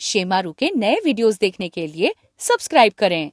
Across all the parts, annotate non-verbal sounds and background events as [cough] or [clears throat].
शेमारू के नए वीडियोस देखने के लिए सब्सक्राइब करें।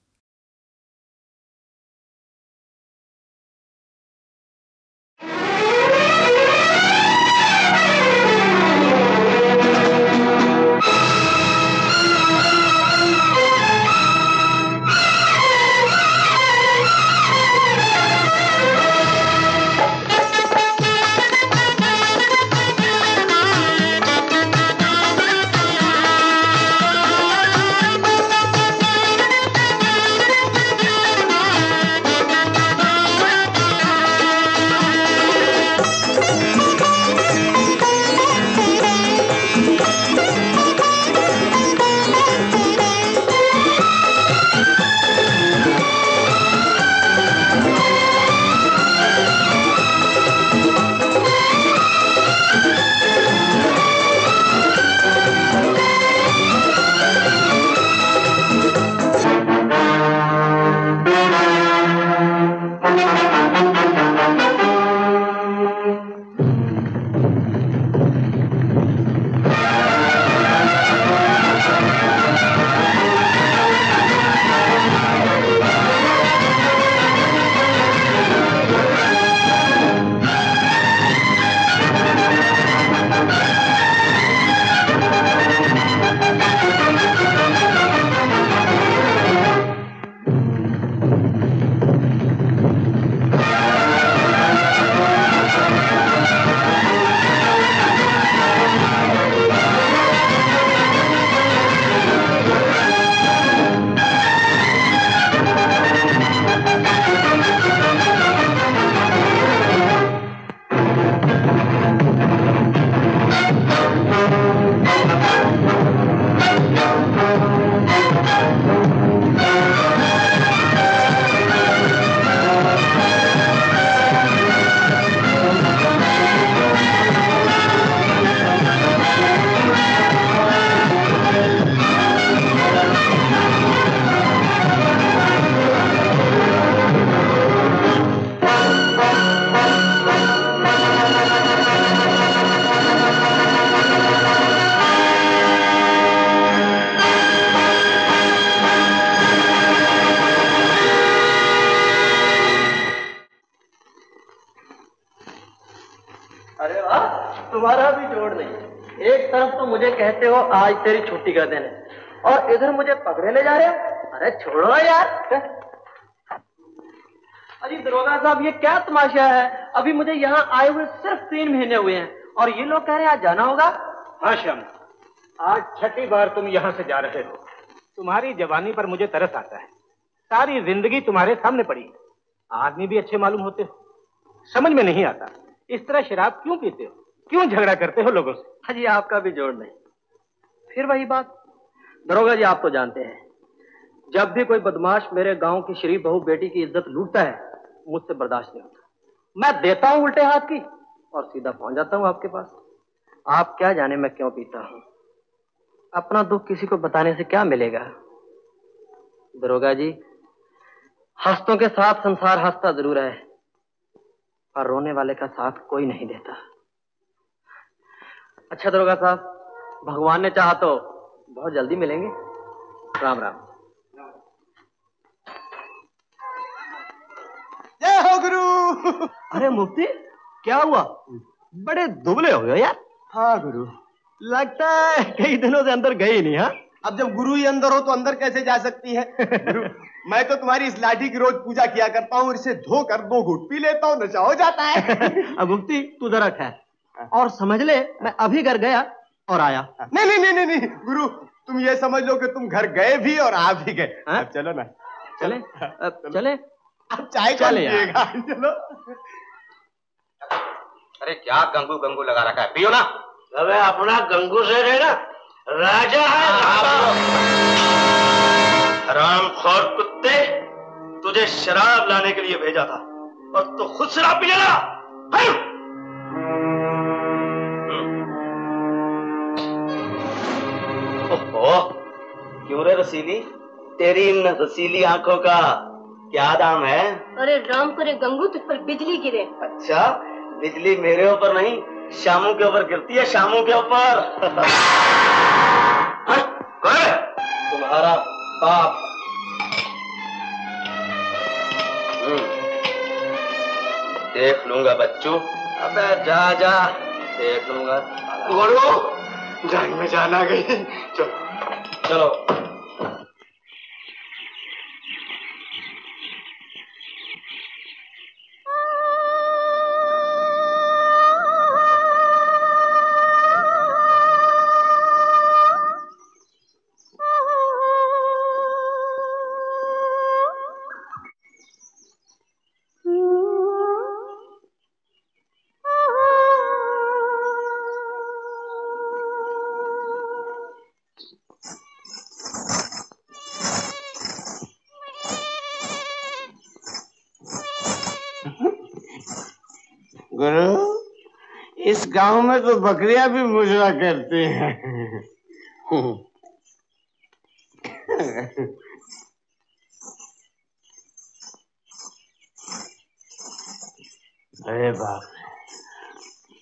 आज तेरी छुट्टी का दिन और इधर मुझे पकड़े ले जा रहे हो? अरे छोड़ो यार। अरे दरोगा साहब ये क्या तमाशा है? अभी मुझे यहाँ आए हुए सिर्फ़ तीन महीने हुए हैं। और ये लोग कह रहे हैं आज जाना होगा? हाँ श्याम आज छठी बार तुम यहाँ से जा रहे हो। तुम्हारी जवानी पर मुझे तरस आता है। सारी ज़िंदगी तुम्हारे सामने पड़ी है। आदमी भी अच्छे मालूम होते हो। समझ में नहीं आता। इस तरह शराब क्यों पीते हो? क्यों झगड़ा करते हो लोगों से? हाँ जी आपका भी जोड़ नहीं। फिर वही बात। दरोगा जी, आप तो जानते हैं। जब भी कोई बदमाश मेरे गाँव की शरीफ बहू बेटी की इज़्ज़त लूटता है मुझसे बर्दाश्त नहीं होता। मैं देता हूँ उल्टे हाथ की और सीधा पहुँच जाता हूँ आपके पास। आप क्या जाने मैं क्यों पीता हूँ? अपना दुख किसी को बताने से क्या मिलेगा? दरोगा जी, हंसतों के साथ संसार हंसता ज़रूर है, पर रोने वाले का साथ कोई नहीं देता। अच्छा दरोगा साहब भगवान ने चाहा तो बहुत जल्दी मिलेंगे। राम राम। जय हो गुरु। अरे मुफ्ती क्या हुआ? बड़े दुबले हो गए यार। हाँ गुरु। लगता है कई दिनों से अंदर गए ही नहीं हाँ? अब जब गुरु ही अंदर हो तो अंदर कैसे जा सकती है? गुरु मैं तो तुम्हारी इस लाठी की रोज पूजा किया करता हूँ इसे धोकर दो घुट पी लेता हूँ नशा हो जाता है। अब मुफ्ती तू जरा ठहर। और समझ ले मैं अभी घर गया और आया। नहीं नहीं नहीं नहीं नहीं गुरु तुम ये समझ लो कि तुम घर गए भी और आ भी गए। हाँ? अब चलो ना। चले अब चले। अब चाय चले यार। चलो। अरे क्या गंगू गंगू लगा रखा है? पियो ना। अबे अपना गंगू से है ना राजा है हराम खोर कुत्ते तुझे शराब लाने के लिए भेजा था और तू खुद शराब पी लेना हैं? क्यों रे रसीली? तेरी इन रसीली आँखों का क्या दाम है? अरे राम करे गंगू तुझ पर बिजली गिरे। अच्छा बिजली मेरे ऊपर नहीं शामू के ऊपर गिरती है शामू के ऊपर। [laughs] हाँ, तुम्हारा बाप। हम्म। देख लूँगा बच्चू। अबे जा जा देख लूँगा। बड़ो जान में जान आ गई। चलो। चलो। गाँव में तो बकरियाँ भी मुजरा करती हैं। अरे बाप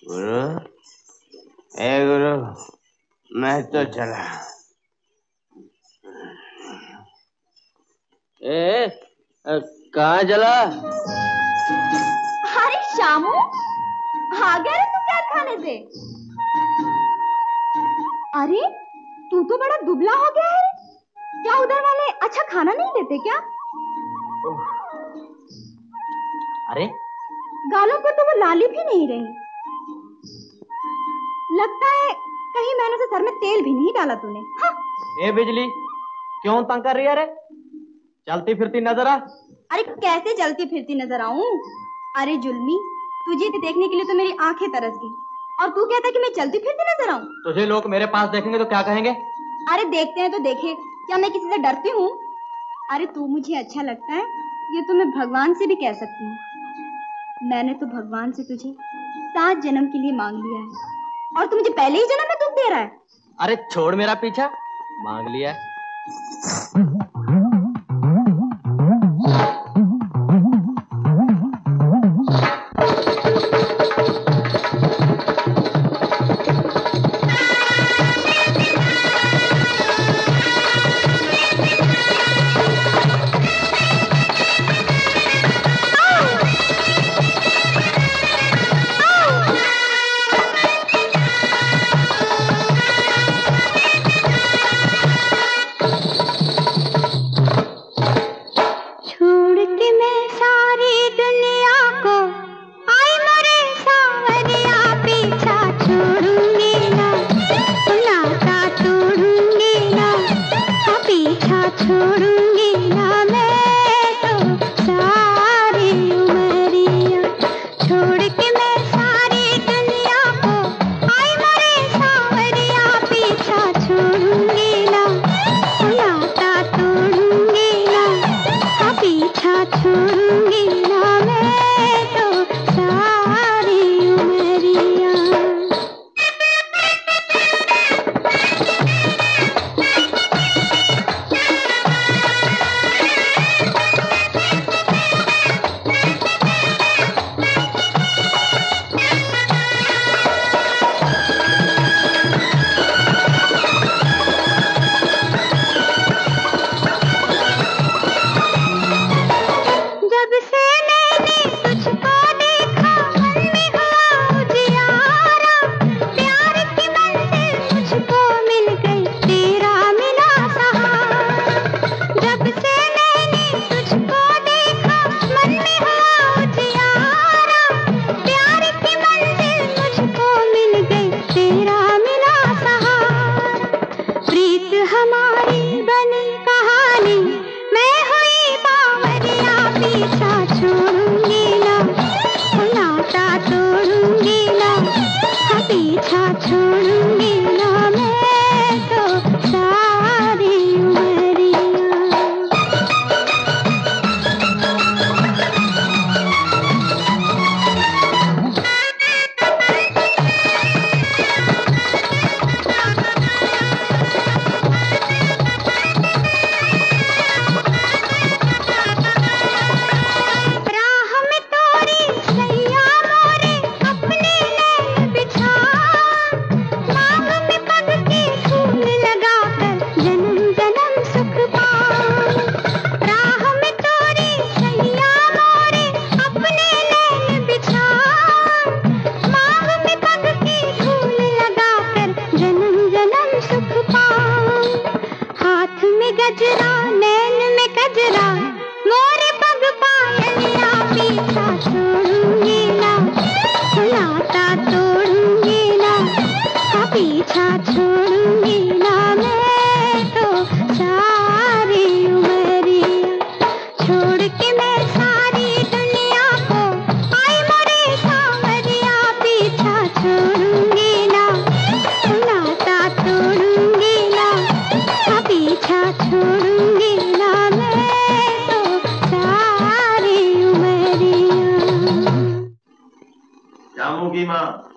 गुरु, ए गुरु, मैं तो चला। ए कहाँ चला? अरे, शामू, आ गया तू से अरे तू तो बड़ा दुबला हो गया है। क्या उधर वाले अच्छा खाना नहीं देते क्या? अरे। गालों पर तो वो लाली भी नहीं रही। लगता है कहीं मैंने उसे सर में तेल भी नहीं डाला तूने। हाँ, ए बिजली क्यों तंग कर रही है रे? चलती फिरती नज़र आ। अरे कैसे चलती फिरती नज़र आऊँ? अरे जुल्मी तुझे देखने के लिए तो मेरी आँखें तरस गई। और तू कहता कि मैं चलती फिरती नज़र आऊँ? तुझे लोग मेरे पास देखेंगे तो क्या कहेंगे? अरे देखते हैं तो देखे क्या मैं किसी से डरती हूँ? अरे तू मुझे अच्छा लगता है ये तो मैं भगवान से भी कह सकती हूँ। मैंने तो भगवान से तुझे सात जन्म के लिए मांग लिया है और तू मुझे पहले ही जन्म में दुख दे रहा है। अरे छोड़ मेरा पीछा मांग लिया है। की माँ।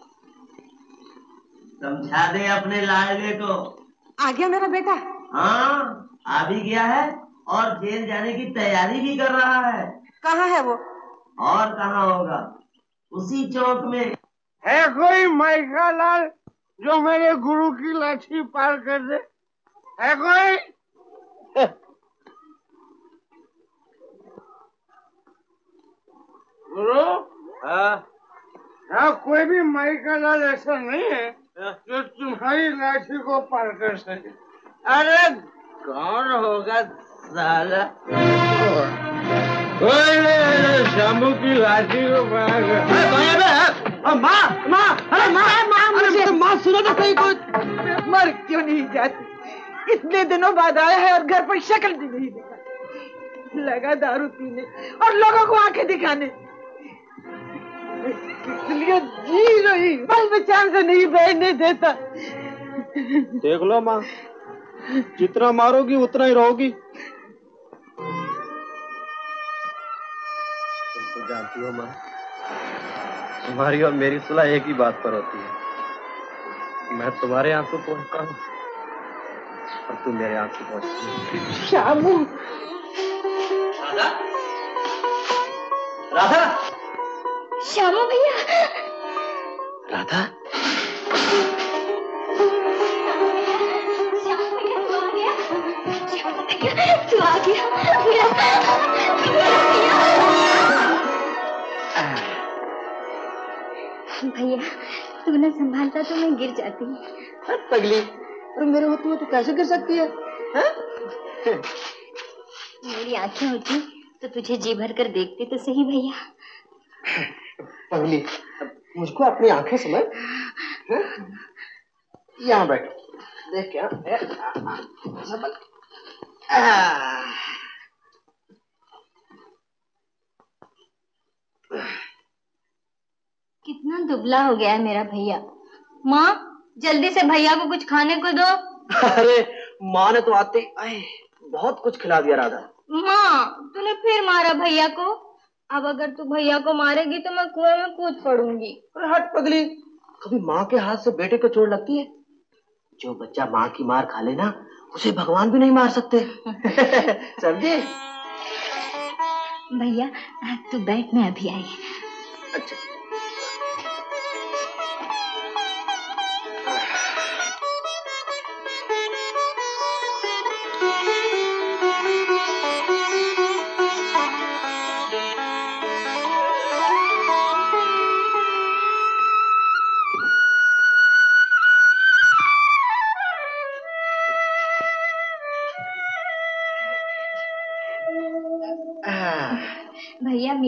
समझा दे अपने लाडले को। आ गया मेरा बेटा। हाँ आ भी गया है और जेल जाने की तैयारी भी कर रहा है। कहाँ है वो? और कहाँ होगा? उसी चौक में। है कोई माइका लाल जो मेरे गुरु की लाठी पार कर दे? है कोई? [laughs] गुरु? हाँ। हाँ कोई भी माई का लाल ऐसा नहीं है जो तुम्हारी लाठी को पार कर सके। अरे कौन होगा साला? है शंभू की लाठी को पार कर माँ माँ अरे माँ माँ मुझे माँ सुनो तो सही कुछ। मर क्यों नहीं जाती? इतने दिनों बाद आया है और घर पर शक्ल भी नहीं दिखा। लगा दारू पीने और लोगों को आँखें दिखाने। इसलिए जी रही? बल में चैन से नहीं बैठने देता। देख लो माँ जितना मारोगी उतना ही रहोगी। तुम तो जानती हो माँ तुम्हारी और मेरी सुलह एक ही बात पर होती है। मैं तुम्हारे आँसू पहुँचता हूँ और तुम मेरे आँसू पहुँचती हो। राधा राधा। श्यामू भैया। राधा? भैया तू आ गया। मेरा भैया न संभालता तो मैं गिर जाती। पगली। और मेरे होते हुए तू कैसे गिर सकती है? मेरी आँखें होती तो तुझे जी भर कर देखती तो सही भैया। पगली। मुझको अपनी आँखें समझ? यहाँ बैठ। देख क्या? कितना दुबला हो गया है मेरा भैया। माँ जल्दी से भैया को कुछ खाने को दो। अरे माँ ने तो आते आए बहुत कुछ खिला दिया राधा। माँ तूने फिर मारा भैया को? अब अगर तू भैया को मारेगी तो मैं कुएँ में कूद पड़ूँगी। अरे हट पगली कभी माँ के हाथ से बेटे को चोट लगती है? जो बच्चा माँ की मार खा लेना उसे भगवान भी नहीं मार सकते। [laughs] समझे? भैया तू बैठ में अभी आई। अच्छा।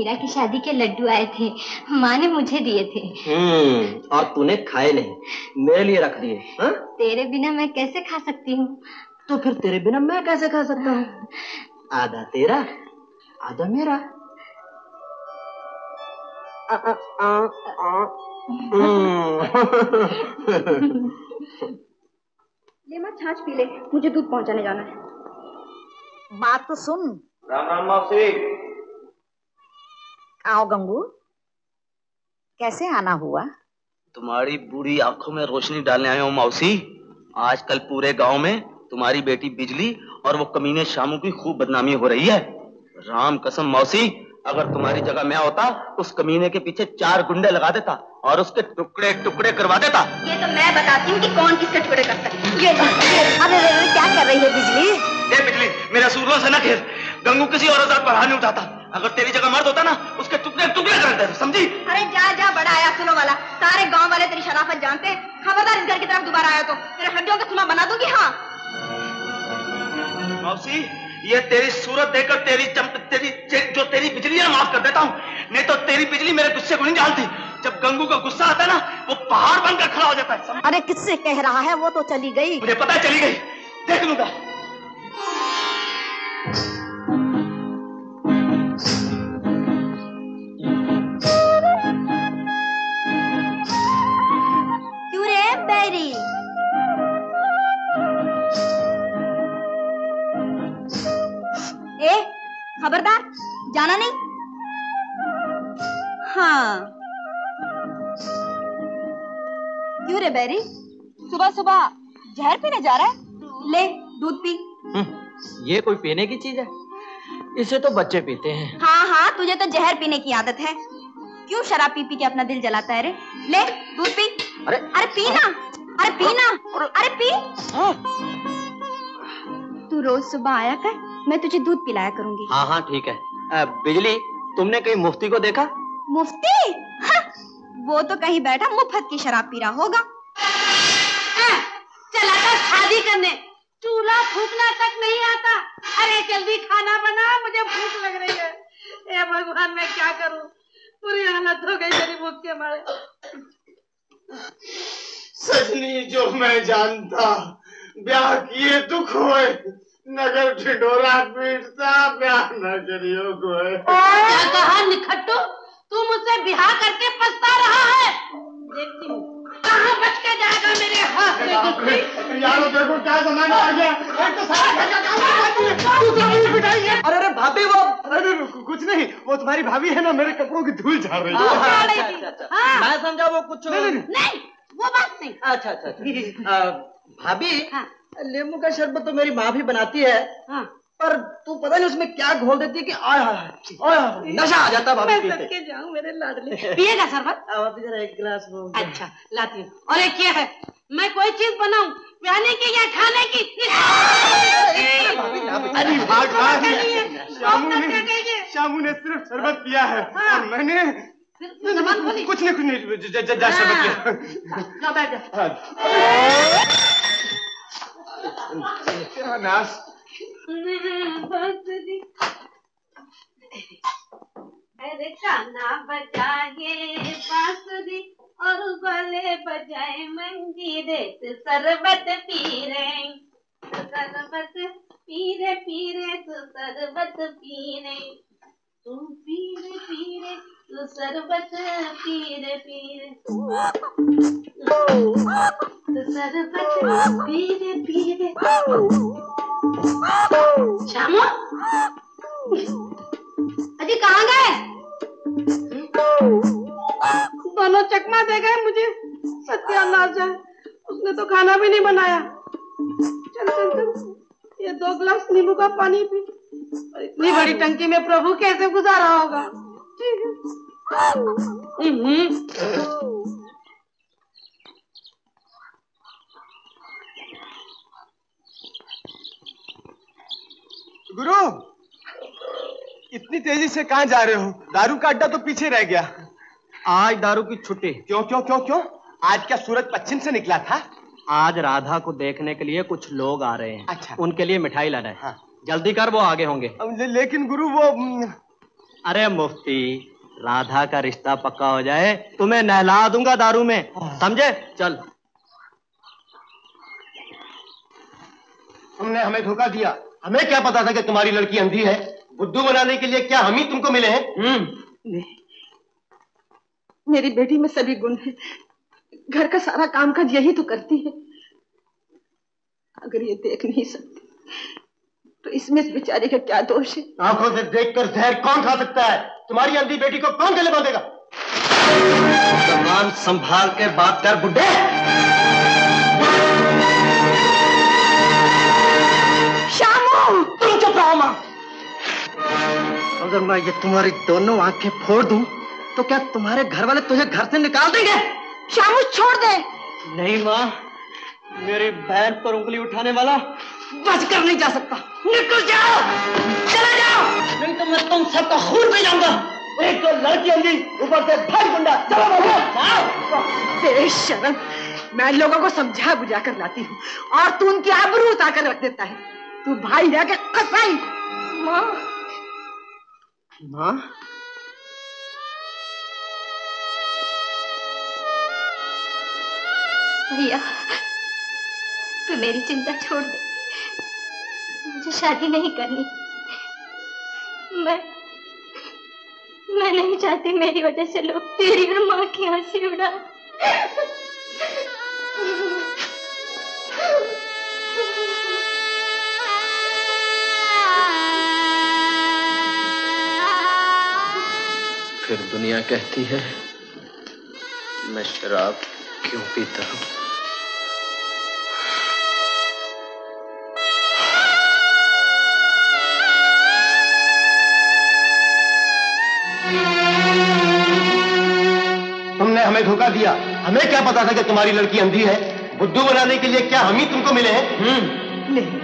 मीरा की शादी के लड्डू आए थे। माँ ने मुझे दिए थे। हम्म और तूने खाए नहीं। मेरे लिए रख दिए हाँ? तेरे बिना मैं कैसे खा सकती हूँ? तो फिर तेरे बिना मैं कैसे खा सकता हूँ? आधा तेरा आधा मेरा। आ, आ, आ, आ, हम्म। ले माँ छाछ पी ले मुझे दूध पहुँचाने जाना है। बात तो सुन। राम राम मौसी आओ गंगू कैसे आना हुआ? तुम्हारी बूढ़ी आँखों में रोशनी डालने आया हूँ मौसी आजकल पूरे गाँव में तुम्हारी बेटी बिजली और वो कमीने शामू की खूब बदनामी हो रही है। राम कसम मौसी अगर तुम्हारी जगह मैं होता उस कमीने के पीछे चार गुंडे लगा देता और उसके टुकड़े टुकड़े करवा देता। ये तो मैं बताती हूँ कि कौन किसके टुकड़े कर सकता है। ये अरे रे रे, क्या कर रही है बिजली? ए बिजली मेरा सूरों से न खेल। गंगू किसी और पर हाथ नहीं उठाता। अगर तेरी जगह मर्द होता ना उसके टुकड़े टुकड़े कर देता समझी? अरे जा जा बड़ा आया सुनो वाला। सारे गाँव वाले तेरी शराफत जानते हैं। खबरदार इस घर की तरफ़ दोबारा आया तो। तेरे हड्डियों का सुना बना दूँगी हाँ? मौसी ये तेरी सूरत देखकर तेरी चमक तेरी जे- जो तेरी बिजली है माफ़ कर देता हूँ। नहीं तो तेरी बिजली मेरे गुस्से को नहीं डालती। जब गंगू का गुस्सा आता है ना वो पहाड़ बनकर खड़ा हो जाता है अरे किससे कह रहा है? वो तो चली गई। मुझे पता चली गई। देख लूँगा। बैरी ए खबरदार जाना नहीं? हाँ। क्यों रे बैरी? सुबह सुबह जहर पीने जा रहा है? ले दूध पी। ये कोई पीने की चीज़ है? इसे तो बच्चे पीते हैं। हाँ हाँ तुझे तो जहर पीने की आदत है। क्यों शराब पी पी के अपना दिल जलाता है रे? ले दूध पी। अरे अरे पी ना। अरे पी ना। अरे पी। तू रोज सुबह आया कर मैं तुझे दूध पिलाया करूँगी। हाँ हाँ ठीक है। बिजली तुमने कहीं मुफ्ती को देखा? मुफ्ती? हाँ, वो तो कहीं बैठा मुफ़्त की शराब पी रहा होगा। चला था शादी करने। चूल्हा फूकना तक नहीं आता। अरे जल्दी खाना बना मुझे भूख लग रही है। ए भगवान मैं क्या करूँ? पूरी हालत हो गई मेरी भूख के मारे। सजनी जो मैं जानता ब्याह किए दुख होए नगर ढिंडोरा पीटता ब्याह न करियो कोई क्या कहा निखट्टू? तू मुझसे बिहार करके पछता रहा है। देखती हूँ। कहाँ बच के जाएगा मेरे हाथ से यारो देखो क्या जमाना आ गया। एक तो सारा घर का काम है, है। अरे अरे भाभी वो अरे कुछ नहीं वो तुम्हारी भाभी है ना मेरे कपड़ों की धूल झाड़ रही है। क्या रही थी? हाँ, मैं समझा वो कुछ नहीं वो बात नहीं। अच्छा अच्छा अच्छा। भाभी हाँ। नींबू का शरबत तो मेरी माँ भी बनाती है हाँ। पर तू पता नहीं उसमें क्या घोल देती है कि आय हाय नशा आ जाता है भाभी मैं सदके जाऊँ मेरे लाडले। पिएगा शरबत? [laughs] अब जरा एक गिलास वो। अच्छा लाती हूँ। और एक ये है मैं कोई चीज़ बनाऊँ पहने की या खाने की? [laughs] अरे भाग [laughs] भाग क्या ने कहिए? ने सिर्फ़ शरबत पिया है हाँ। और मैंने कुछ नहीं कुछ नहीं ज- ज- ज- लो बैठ जा। क्या नाश बांसुरी। अरे खाना बजाए बांसुरी और गले बजाए मंजीरे शरबत पी रहे शरबत शरबत तो तो श्यामू अजी कहाँ गए? दोनों चकमा दे गए मुझे। सत्यानाश है। उसने तो खाना भी नहीं बनाया। चल चल चल। ये दो गिलास नींबू का पानी पी। इतनी बड़ी टंकी में प्रभु कैसे गुजारा होगा? हम्म। गुरु इतनी तेज़ी से कहा जा रहे हो? दारू का अड्डा तो पीछे रह गया। आज दारू की छुट्टी। क्यों क्यों क्यों क्यों? आज क्या सूरज पश्चिम से निकला था? आज राधा को देखने के लिए कुछ लोग आ रहे हैं। अच्छा। उनके लिए मिठाई लाना है। हाँ। जल्दी कर वो आगे होंगे। ले, लेकिन गुरु वो अरे मुफ्ती राधा का रिश्ता पक्का हो जाए तुम्हें नहला दूँगा दारू में। समझे? चल। तुमने हमें धोखा दिया। हमें क्या पता था कि तुम्हारी लड़की अंधी है? बुद्धू बनाने के लिए क्या हम ही तुमको मिले हैं? मेरी बेटी में सभी गुण हैं। घर का सारा काम काज यही तो करती है। अगर ये देख नहीं सकती तो इसमें इस बेचारे का क्या दोष है? आँखों से देखकर जहर कौन खा सकता है? तुम्हारी अंधी बेटी को कौन गले बांधेगा? संभाल के बात कर बुड्ढे श्यामू! तुम चुप रहो माँ। अगर मैं ये तुम्हारी दोनों आँखें फोड़ दूँ तो क्या तुम्हारे घर वाले तुझे घर से निकाल देंगे? श्यामू छोड़ दे। नहीं माँ। मेरी बहन पर उंगली उठाने वाला बच कर नहीं जा सकता। निकल जाओ। चले जाओ। नहीं तो मैं तुम सबका खून पी जाऊँगा। एक तो लड़की अंधी ऊपर से भाई गुंडा। चलो बाबू जाओ बेशरम मैं लोगों को समझा बुझा कर लाती हूँ। और तू उनकी आबरू उतार कर रख देता है। तू भाई जाके कसाई माँ। माँ? भैया तू मेरी चिंता छोड़ दे। मुझे शादी नहीं करनी। मैं मैं नहीं चाहती मेरी वजह से लोग तेरी और माँ की हँसी उड़ा। फिर दुनिया कहती है, मैं शराब क्यों पीता हूँ? हमें धोखा दिया। हमें क्या पता था कि तुम्हारी लड़की अंधी है? बुद्धू बनाने के लिए क्या हम ही तुमको मिले हैं? नहीं।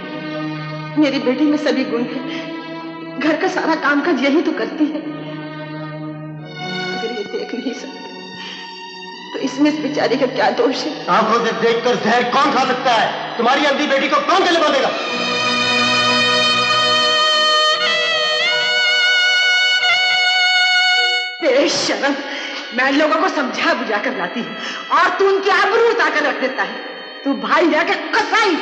मेरी बेटी में सभी गुण है। घर का सारा काम काज यही तो करती है। अगर ये देख नहीं सकते तो इसमें इस बेचारे का क्या दोष है? आँखों से देखकर जहर कौन खा सकता है? तुम्हारी अंधी बेटी को कौन गले बांधेगा? बेशरम मैं लोगों को समझा बुझा कर लाती हूँ और तू उनकी आबरू उतार कर रख देता है। तू भाई जाकर कसाई।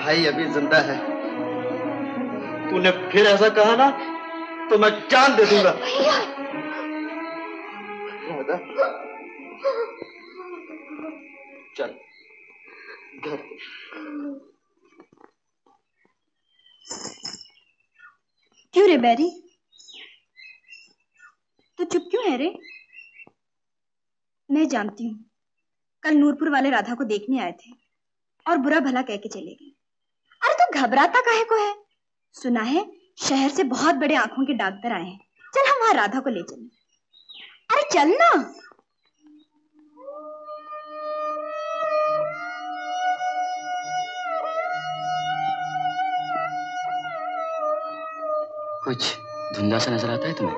भाई अभी ज़िंदा है। तूने फिर ऐसा कहा ना तो मैं जान दे दूँगा। चल, घर। क्यों रे बैरी? तू चुप क्यों है रे? मैं जानती हूँ, कल नूरपुर वाले राधा को देखने आए थे, और बुरा भला कह के चले गए। अरे तू तो घबराता काहे को है? सुना है शहर से बहुत बड़े आँखों के डॉक्टर आए हैं। चल हम वहाँ राधा को ले चलें। अरे चल ना। कुछ धुंधा सा नज़र आता है तुम्हें?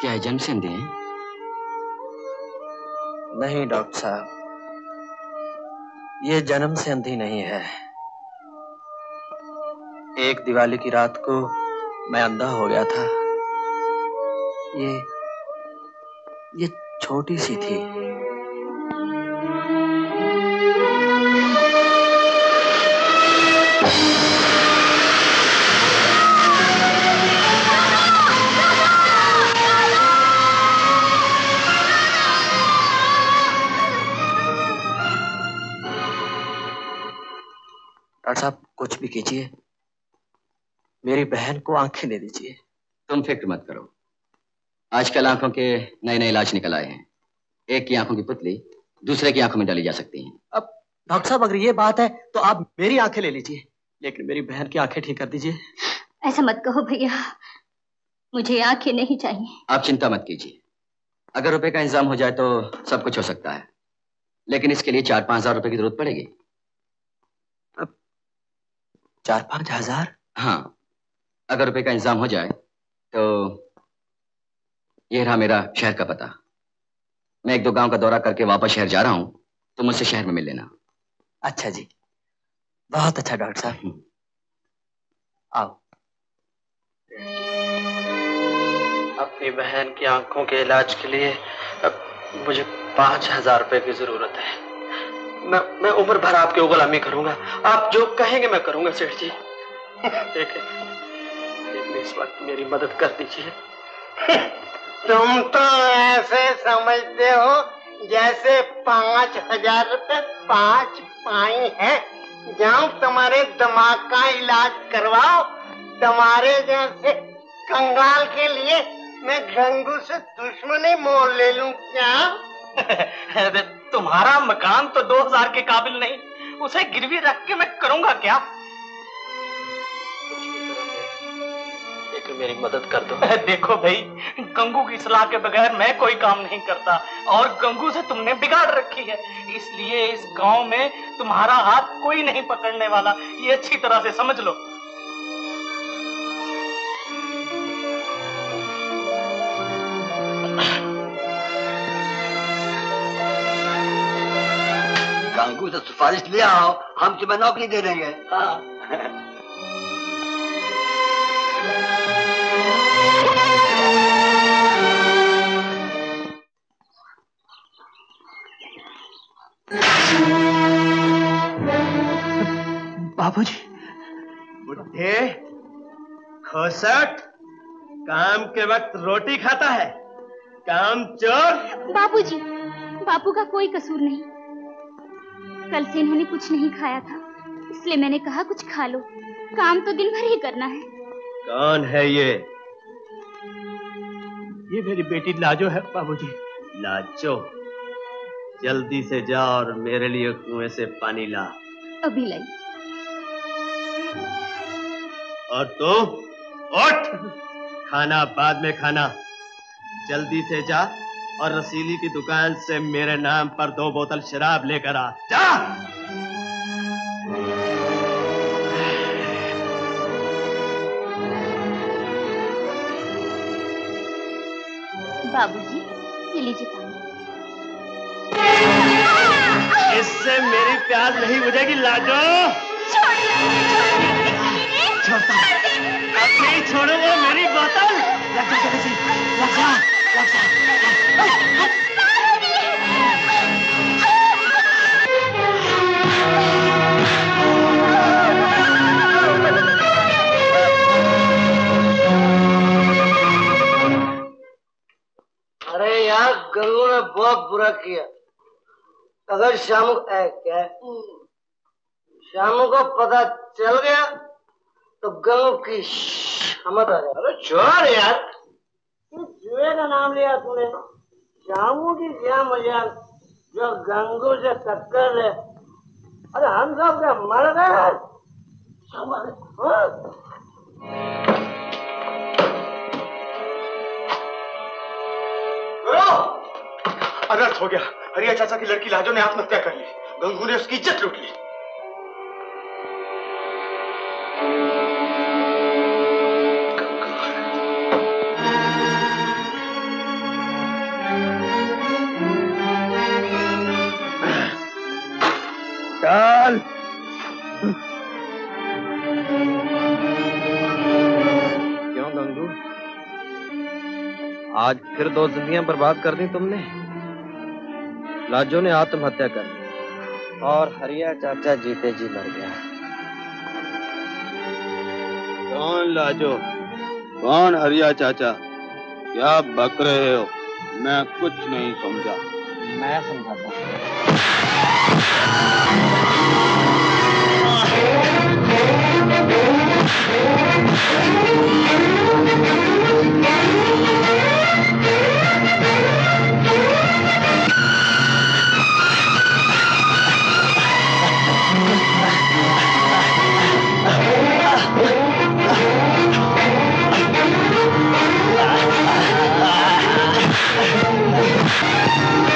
क्या जन्म से अंधे हैं? नहीं डॉक्टर साहब। ये जन्म से अंधी नहीं है। एक दिवाली की रात को मैं अंधा हो गया था। ये ये छोटी सी थी। कुछ भी कीजिए। मेरी बहन को आँखें दे दीजिए। तुम फ़िक्र मत करो। आजकल आँखों के नए नए इलाज निकल आए हैं। एक की आँखों की पुतली दूसरे की आँखों में डाली जा सकती है। अब डॉक्टर साहब अगर ये बात है तो आप मेरी आँखें ले लीजिए लेकिन मेरी बहन की आँखें ठीक कर दीजिए। ऐसा मत कहो भैया मुझे आँखें नहीं चाहिए। आप चिंता मत कीजिए। अगर रुपए का इंतज़ाम हो जाए तो सब कुछ हो सकता है। लेकिन इसके लिए चार पाँच हज़ार रुपए की ज़रूरत पड़ेगी। चार पाँच हज़ार? हाँ अगर रुपए का इंतज़ाम हो जाए तो ये रहा मेरा शहर का पता। मैं एक दो गाँव का दौरा करके वापस शहर जा रहा हूँ तो मुझसे शहर में मिल लेना। अच्छा जी। बहुत अच्छा डॉक्टर साहब। आओ। अपनी बहन की आँखों के इलाज के लिए अब मुझे पाँच हज़ार रुपए की ज़रूरत है। मैं मैं उम्र भर आपके गुलामी करूँगा। आप जो कहेंगे मैं करूँगा, सेठ जी। इस वक्त मेरी मदद कर दीजिए। तुम तो ऐसे समझते हो जैसे पाँच हज़ार रुपए पाँच पाई है। जाओ, तुम्हारे दिमाग का इलाज करवाओ। तुम्हारे जैसे कंगाल के लिए मैं गंगू से दुश्मनी मोल ले लूँ, क्या? अरे तुम्हारा मकान तो दो हज़ार के काबिल नहीं। उसे गिरवी रख के मैं करूँगा क्या? लेकिन मेरी मदद कर दो। देखो भाई गंगू की सलाह के बगैर मैं कोई काम नहीं करता और गंगू से तुमने बिगाड़ रखी है। इसलिए इस गाँव में तुम्हारा हाथ कोई नहीं पकड़ने वाला ये अच्छी तरह से समझ लो। से सिफारिश ले आओ हम तुम्हें नौकरी दे देंगे। हाँ। बाबूजी। बुढ़े खोसट काम के वक्त रोटी खाता है काम चोर। बापूजी, बापू का कोई कसूर नहीं। कल से इन्होंने कुछ नहीं खाया था इसलिए मैंने कहा कुछ खा लो। काम तो दिन भर ही करना है। कौन है ये? ये मेरी बेटी लाजो है बाबूजी। लाजो? जल्दी से जा और मेरे लिए कुएँ से पानी ला। अभी लाई। और तू उठ! खाना बाद में खाना। जल्दी से जा। और रसीली की दुकान से मेरे नाम पर दो बोतल शराब लेकर आ। जा! बाबूजी ये लीजिए पानी। इससे मेरी प्यास नहीं बुझेगी लाजो। छोड़ता अब नहीं छोड़ोगे मेरी बोतल। लग जा लग जा अरे यार गंगू ने बहुत बुरा किया अगर शामू क्या? शामू को पता चल गया तो गंगू की समझ आ जाए अरे छोड़ यार जुए का नाम लिया तूने। शामू की क्या मजाल जो गंगू से टक्कर ले। अरे हम सब क्या मर गए हाँ? अनर्थ हो गया। हरिया चाचा की लड़की लाजो ने आत्महत्या कर ली। गंगू ने उसकी इज़्ज़त लूट ली। फिर दो जिंदगियाँ बर्बाद कर दी तुमने। लाजो ने आत्महत्या कर ली। और हरिया चाचा जीते जी मर गया। कौन लाजो? कौन हरिया चाचा? क्या बक रहे हो? मैं कुछ नहीं समझा। मैं समझाता हूँ बेटा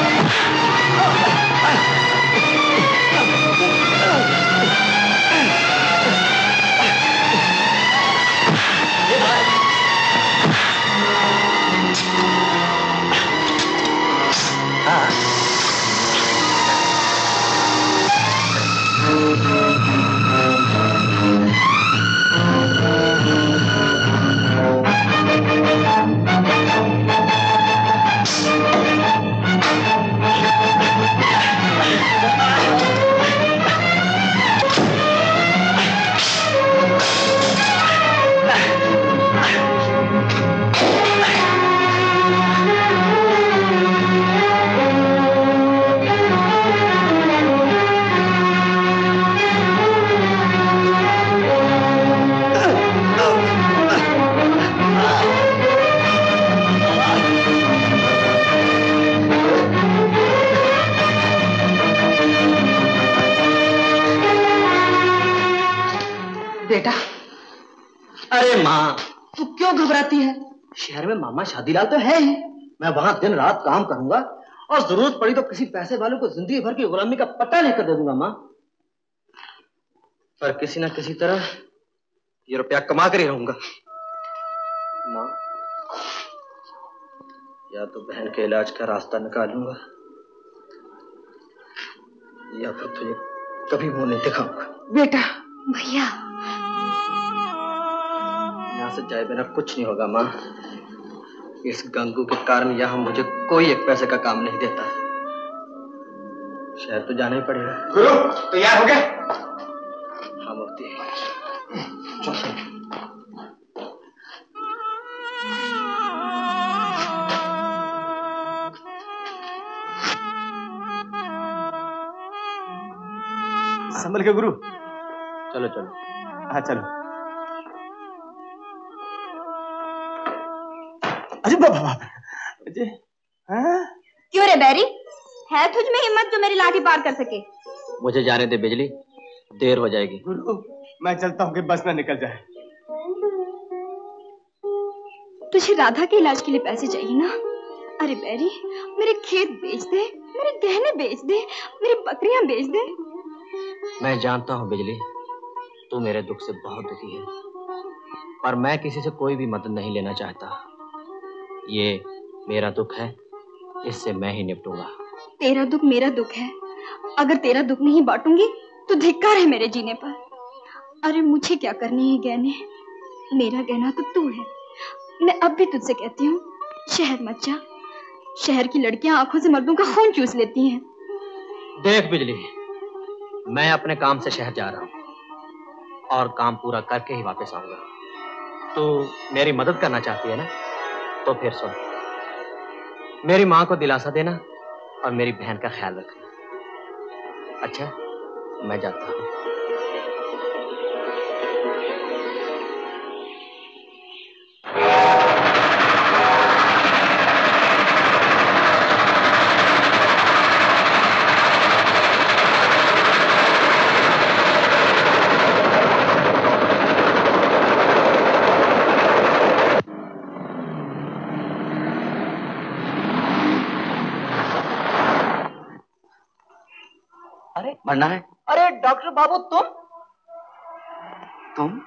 शादीलाल तो है ही। मैं वहाँ दिन रात काम करूँगा और ज़रूरत पड़ी तो किसी पैसे वालों को ज़िंदगी भर की गुलामी का पट्टा लेकर दे दूँगा माँ। पर किसी ना किसी तरह ये रुपया कमा कर ही रहूँगा। माँ या तो बहन के इलाज का रास्ता निकालूँगा या फिर तुझे कभी मुँह नहीं दिखाऊँगा। बेटा। भैया। यहाँ से जाए बिना कुछ नहीं होगा माँ। इस गंगू के कारण यहाँ मुझे कोई एक पैसे का काम नहीं देता शायद तो जाना ही पड़ेगा। गुरु तैयार हो गए? हाँ मुक्ति संभल के गुरु। चलो चलो। हाँ चलो। अरे बाबा हाँ? क्यों रे बैरी? है तुझ में हिम्मत जो मेरी लाठी पार कर सके? मुझे जाने दे बिजली देर हो जाएगी। गुरु मैं चलता हूँ कि बस ना निकल जाए। तुझे राधा के इलाज के लिए पैसे चाहिए ना? अरे बैरी मेरे खेत बेच दे मेरे गहने बेच दे मेरी बकरियाँ बेच दे। मैं जानता हूँ बिजली तू मेरे दुख से बहुत दुखी है पर मैं किसी से कोई भी मदद नहीं लेना चाहता। ये मेरा दुख है इससे मैं ही निपटूँगा। तेरा दुख मेरा दुख है। अगर तेरा दुख नहीं बांटूँगी तो धिक्कार है मेरे जीने पर। अरे मुझे क्या करने हैं गहने मेरा गहना तो तू है। मैं अब भी तुझसे कहती हूँ शहर मत जा। शहर की लड़कियाँ आँखों से मर्दों का खून चूस लेती हैं। देख बिजली मैं अपने काम से शहर जा रहा हूँ और काम पूरा करके ही वापस आऊँगा। तू मेरी मदद करना चाहती है ना? तो फिर सुन। मेरी माँ को दिलासा देना और मेरी बहन का ख्याल रखना। अच्छा मैं जाता हूँ। अरे है? अरे डॉक्टर बाबू तुम? तुम?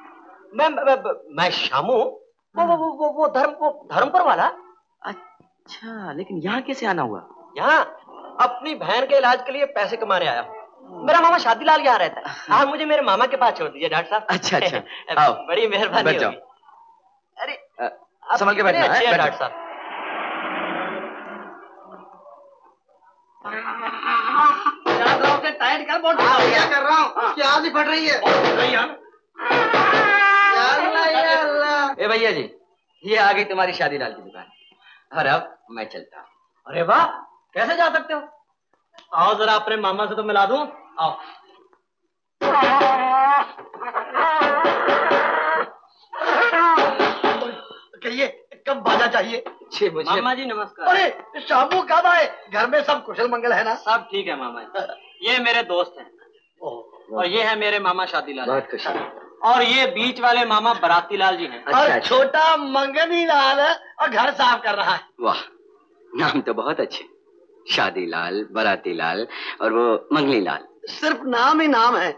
मैं मैं, मैं शामू। वो वो वो वो, वो धर्म वो धर्मपुर वाला। अच्छा लेकिन यहाँ कैसे आना हुआ? यहाँ अपनी बहन के इलाज के लिए पैसे कमाने आया मेरा मामा शादीलाल यहाँ रहता है। आप मुझे मेरे मामा के पास छोड़ दीजिए डॉक्टर साहब। अच्छा अच्छा। [laughs] आओ। बड़ी मेहरबानी अरे संभल के बैठना है हैं बैठो। डॉक्टर साहब टाइट कर बोल क्या कर रहा हूँ? क्या आदमी फट रही है? ए भैया जी ये आ गई तुम्हारी शादी लाल की दुकान। और अब मैं चलता हूँ। अरे वाह कैसे जा सकते हो? आओ जरा अपने मामा से तो मिला दूँ। आओ। कहिए कब बाजा चाहिए? जी मुझे मामा जी नमस्कार। अरे शामू कब आए घर में सब कुशल मंगल है ना? सब ठीक है मामा जी। ये मेरे दोस्त हैं। और ये है मेरे मामा शादीलाल बहुत खुशी और ये बीच वाले मामा बराती लाल जी हैं। और छोटा मंगनी लाल और घर साफ़ कर रहा है। वाह नाम तो बहुत अच्छे। शादी लाल बराती लाल और वो मंगली लाल सिर्फ़ नाम ही नाम है।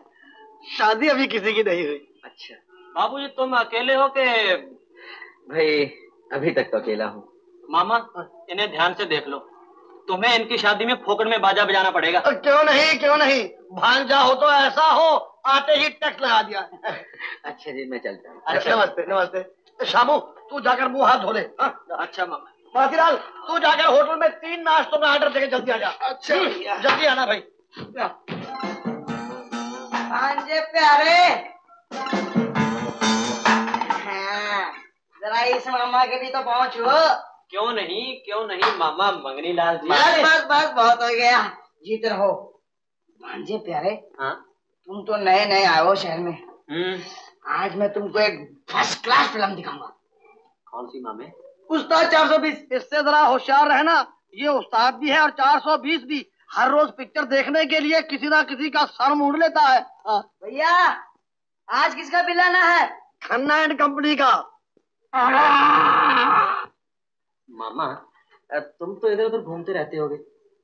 शादी अभी किसी की नहीं हुई। अच्छा। बाबूजी तुम अकेले हो के भाई अभी तक तो अकेला हूँ। मामा इन्हें ध्यान से देख लो। तुम्हें इनकी शादी में फोकट में बाजा बजाना पड़ेगा। क्यों नहीं क्यों नहीं? भांजा हो तो ऐसा हो आते ही टैक्स लगा दिया। [laughs] अच्छा जी मैं चलता हूँ। अच्छा। नमस्ते नमस्ते। शामू तू जाकर मुँह हाथ धो ले हाँ? अच्छा मामा। बातीलाल तू जाकर होटल में तीन नाश्तों में ऑर्डर देके जल्दी आ जा। अच्छा। जल्दी आना भाई। भांजे प्यारे। हाँ, जरा इस मामा के भी तो पहुंचो। क्यों नहीं? क्यों नहीं? मामा मंगनी लाल जी। बस बस बस बहुत हो गया। जीत रहो भांजे प्यारे हाँ? तुम तो नए नए आए हो शहर में। हम्म। आज मैं तुमको एक फ़र्स्ट क्लास फ़िल्म दिखाऊँगा। कौन सी मामे? उस्ताद चार सौ बीस इससे जरा होशियार रहना। ये उस्ताद भी है और चार सौ बीस भी। हर रोज पिक्चर देखने के लिए किसी ना किसी का सर मुड़ लेता है। हाँ। भैया आज किसका बिल आना है? खन्ना एंड कंपनी का। मामा अ, तुम तो इधर उधर घूमते रहते होगे।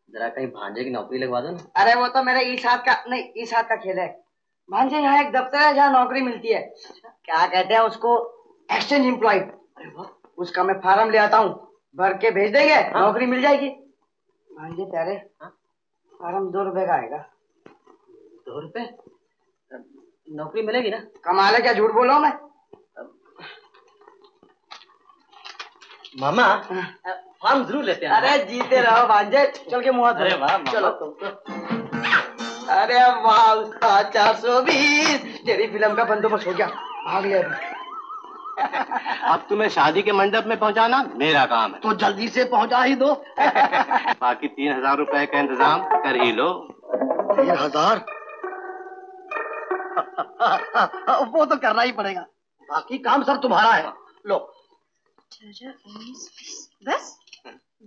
जरा कहीं भांजे की नौकरी लगवा दो ना। अरे वो तो मेरे इस हाथ का नहीं इस हाथ का खेल है। भांजे यहाँ एक दफ्तर है जहाँ नौकरी मिलती है। क्या कहते हैं उसको? एक्सचेंज एम्प्लॉय उसका मैं फार्म ले आता हूँ। भर के भेज देंगे हाँ? नौकरी मिल जाएगी। भांजे प्यारे हाँ? फार्म दो रुपए का आएगा। दो रुपए? नौकरी मिलेगी ना? कमाल है क्या झूठ बोल रहा हूँ मैं? मामा फॉर्म ज़रूर लेते हैं। अरे जीते रहो भांजे चल के मुँह हाथ अरे वाह चलो। तुम तो अरे वाह चार सौ बीस। तेरी फ़िल्म का बंदोबस्त हो गया। भाग ले। अब तुम्हें शादी के मंडप में पहुंचाना मेरा काम है। तो जल्दी से पहुँचा ही दो। [laughs] बाकी तीन हज़ार रुपए का इंतज़ाम कर ही लो। तीन हज़ार? [laughs] वो तो करना ही पड़ेगा। बाकी काम सर तुम्हारा है। लो बस।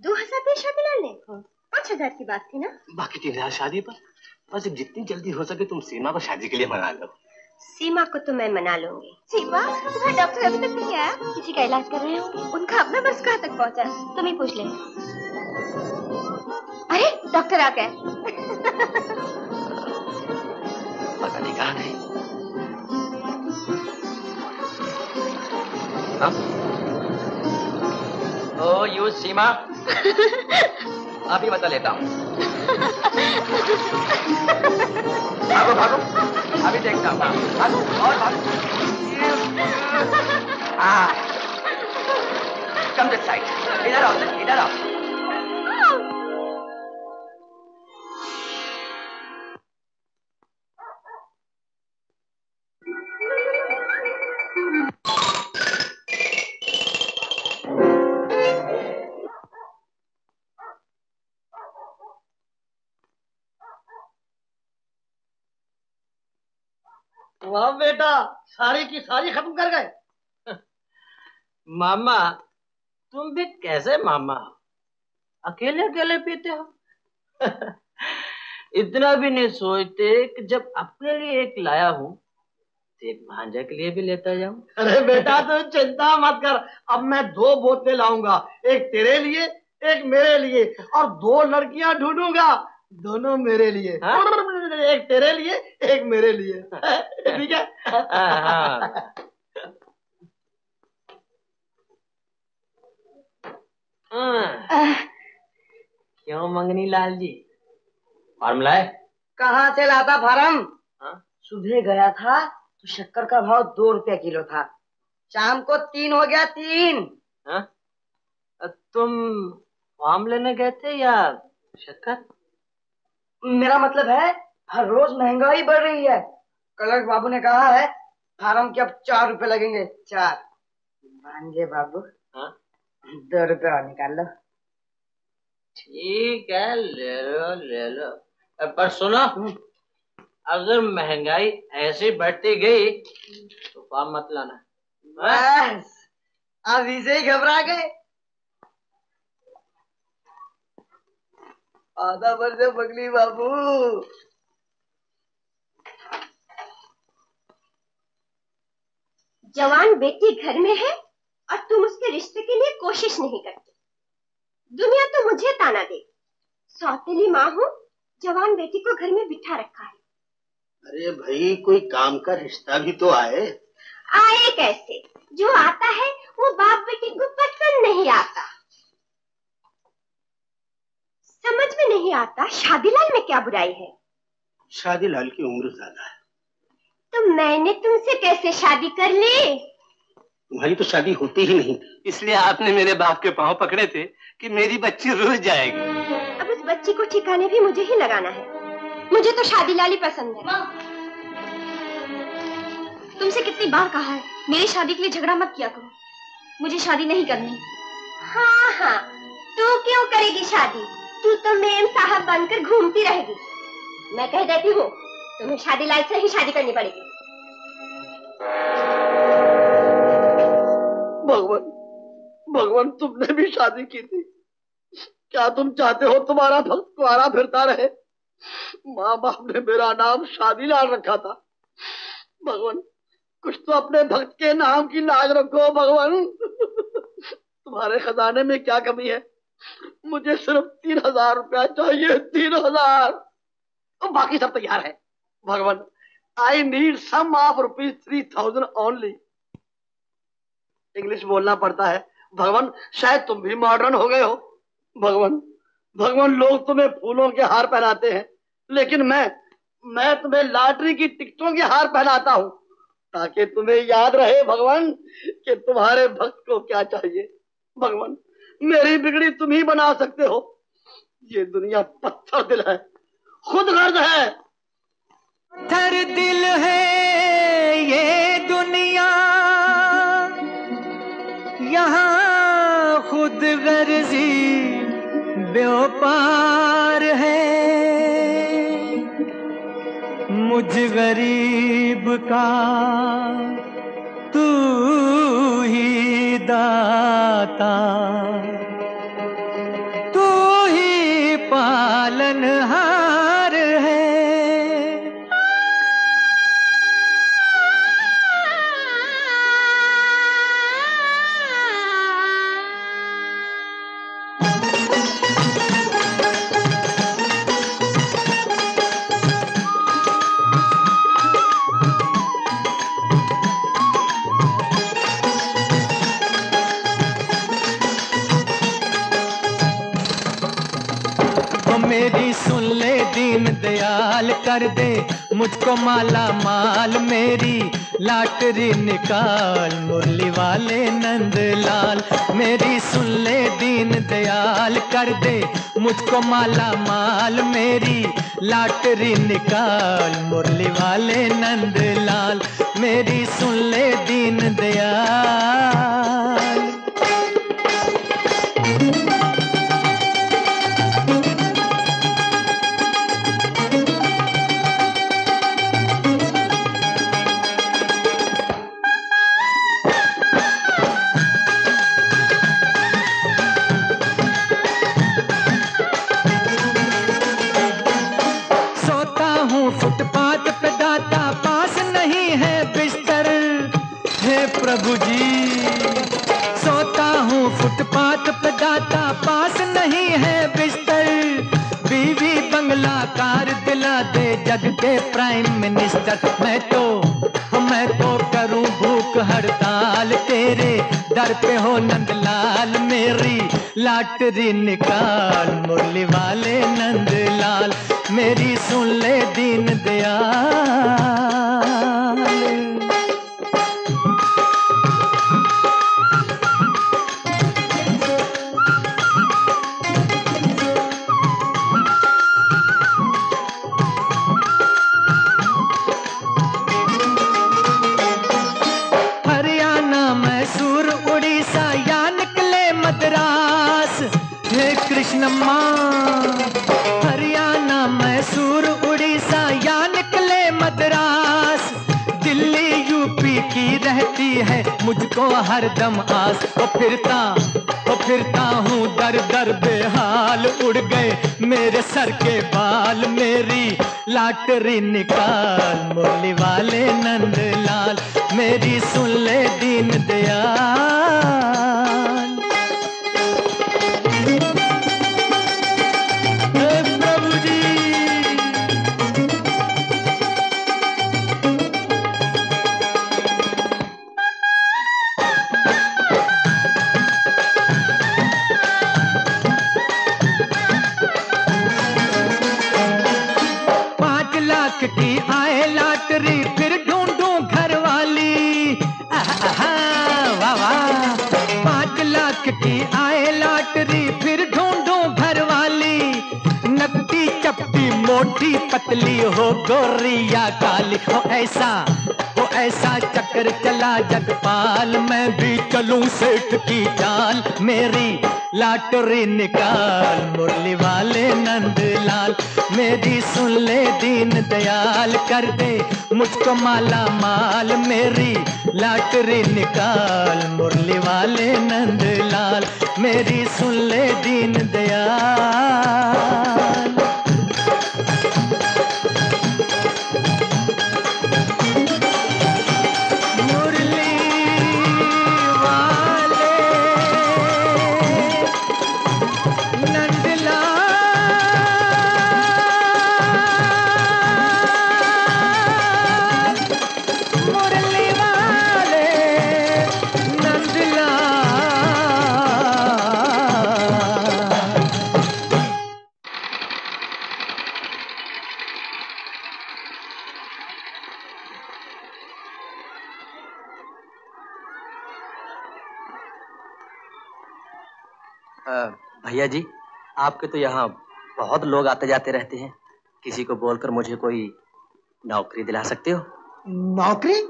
दो हज़ार पे शादी लाल ने पाँच हज़ार की बात थी ना? बाकी तीन हज़ार शादी पर। बस जितनी जल्दी हो सके तुम सीमा को शादी के लिए मना लो। सीमा को तो मैं मना लूँगी। सीमा तुम्हारा डॉक्टर अभी तक नहीं आया? किसी का इलाज कर रहे होंगे। उनका अपना बस कहाँ तक पहुँचा? तुम ही पूछ ले। अरे डॉक्टर आ गए। पता नहीं कहाँ गए ओ यू सीमा अभी बता लेता हूँ। भागो भागो। अभी देखता हूँ। भागो और भागो। हाँ। कम दिस साइड इधर आओ इधर आओ। वाह बेटा, सारी की सारी खत्म कर गए। मामा, तुम भी कैसे मामा? अकेले अकेले पीते हो? इतना भी नहीं सोचते कि जब अपने लिए एक लाया हूँ तो एक भांजा के लिए भी लेता जाऊँ। अरे बेटा, तू चिंता मत कर। अब मैं दो बोतलें लाऊँगा, एक तेरे लिए, एक मेरे लिए, और दो लड़कियाँ ढूंढूँगा। दोनों मेरे लिए। एक तेरे लिए एक मेरे लिए। ठीक है? हाँ। हाँ। क्यों मंगनी लाल जी फॉर्म लाए। कहाँ से लाता फार्म? हाँ? सुबह गया था तो शक्कर का भाव दो रुपया किलो था। शाम को तीन हो गया तीन। हाँ? तुम फार्म लेने गए थे या शक्कर? मेरा मतलब है हर रोज महँगाई बढ़ रही है। कलर बाबू ने कहा है फार्म के अब चार रुपए लगेंगे। चार। भांजे बाबू। हाँ? दो रुपए और निकाल लो। ठीक है ले लो ले लो। पर सुनो। अगर महँगाई ऐसी बढ़ती गई तो काम मत लाना। बस। अभी से ही घबरा गए। आधा वर्ष बगली बाबू। जवान बेटी घर में है और तुम उसके रिश्ते के लिए कोशिश नहीं करते। दुनिया तो मुझे ताना दे। सौतेली माँ हूँ जवान बेटी को घर में बिठा रखा है। अरे भाई कोई काम का रिश्ता भी तो आए। आए कैसे? जो आता है वो बाप बेटी को पसंद नहीं आता। समझ में नहीं आता शादीलाल में क्या बुराई है? शादी लाल की उम्र ज़्यादा है। तो मैंने तुमसे कैसे शादी कर ली? तुम्हारी तो शादी होती ही नहीं। इसलिए आपने मेरे बाप के पाँव पकड़े थे कि मेरी बच्ची रुस जाएगी। अब उस बच्ची को ठिकाने भी मुझे ही लगाना है। मुझे तो शादीलाल ही पसंद है। तुमसे कितनी बार कहा है मेरी शादी के लिए झगड़ा मत किया करो। मुझे शादी नहीं करनी। हाँ हाँ। तू क्यों करेगी शादी? तू तो मेम साहब बनकर घूमती रहेगी। मैं कह देती हूँ, तुम्हें शादी लाल से ही शादी करनी पड़ेगी। भगवान भगवान, तुमने भी शादी की थी। क्या तुम चाहते हो तुम्हारा भक्त कुआरा फिरता रहे? माँ बाप ने मेरा नाम शादी लाल रखा था। भगवान, कुछ तो अपने भक्त के नाम की लाज रखो, भगवान। तुम्हारे खजाने में क्या कमी है? मुझे सिर्फ़ तीन हज़ार रुपया चाहिए, तीन हज़ार। और बाकी सब तैयार है। भगवान I need some of rupees three thousand only English बोलना पड़ता है। भगवान, शायद तुम भी मॉडर्न हो गए हो। भगवान भगवान लोग तुम्हें फूलों के हार पहनाते हैं। लेकिन मैं मैं तुम्हें लॉटरी की टिकटों के हार पहनाता हूँ। ताकि तुम्हें याद रहे, भगवान, कि तुम्हारे भक्त को क्या चाहिए। भगवान मेरी बिगड़ी तुम ही बना सकते हो। ये दुनिया पत्थर दिल है, खुद गर्द है। पत्थर दिल है ये दुनिया, यहाँ खुद गर्जी व्यापार है। मुझ गरीब का तू ही दाता। तू ही पालनहार है कर दे, मुझको माला माल मेरी, लाटरी निकाल, मुरली वाले नंद लाल मेरी सुन ले दीन दयाल कर दे, मुझको माला माल मेरी, लाटरी निकाल, मुरली वाले नंद लाल मेरी सुन ले दीन दयाल। लाटरी निकाल मुरली वाले नंदलाल मेरी सुन ले दीन दयाल। लाटरी निकाल मुरली वाले नंदलाल मेरी सुन ले दीन दयाल। ऐसा हो ऐसा चक्कर चला जगपाल। मैं भी चलूँ सेठ की चाल मेरी लाटरी निकाल। मुरली वाले नंदलाल, मेरी सुन ले दीन दयाल। कर दे मुझको माला माल, मेरी लाटरी निकाल। मुरली वाले नंदलाल, मेरी सुन ले दीन दयाल। जी आपके तो यहाँ बहुत लोग आते जाते रहते हैं। किसी को बोलकर मुझे कोई नौकरी दिला सकते हो? नौकरी?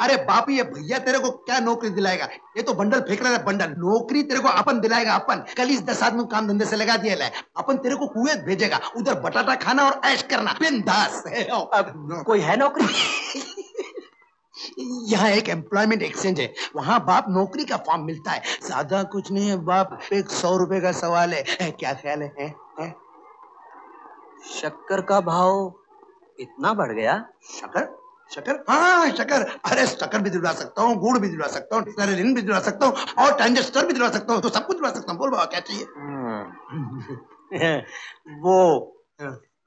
अरे बाप ये भैया तेरे को क्या नौकरी दिलाएगा? ये तो बंडल फेंक रहा है बंडल। नौकरी तेरे को अपन दिलाएगा अपन। कल इस दस आदमी काम धंधे से लगा दिया है। अपन तेरे को कुवैत भेजेगा। उधर बटाटा खाना और ऐश करना। बिंदास कोई है नौकरी? [laughs] यहाँ एक एम्प्लॉयमेंट एक्सचेंज है। वहाँ बाप नौकरी का फॉर्म मिलता है। ज़्यादा कुछ नहीं है बाप एक सौ रुपए का सवाल है, है क्या ख्याल है, है, है? शक्कर का भाव इतना बढ़ गया? शक्कर? शक्कर? हाँ शक्कर। अरे शक्कर भी दिलवा सकता हूँ गुड़ भी दिलवा सकता हूँ टेरेलिन भी दिलवा सकता हूँ और ट्रांजिस्टर भी दिलवा सकता हूँ तो सब कुछ दिलवा सकता हूँ। बोल बाबा क्या चाहिए? [laughs] वो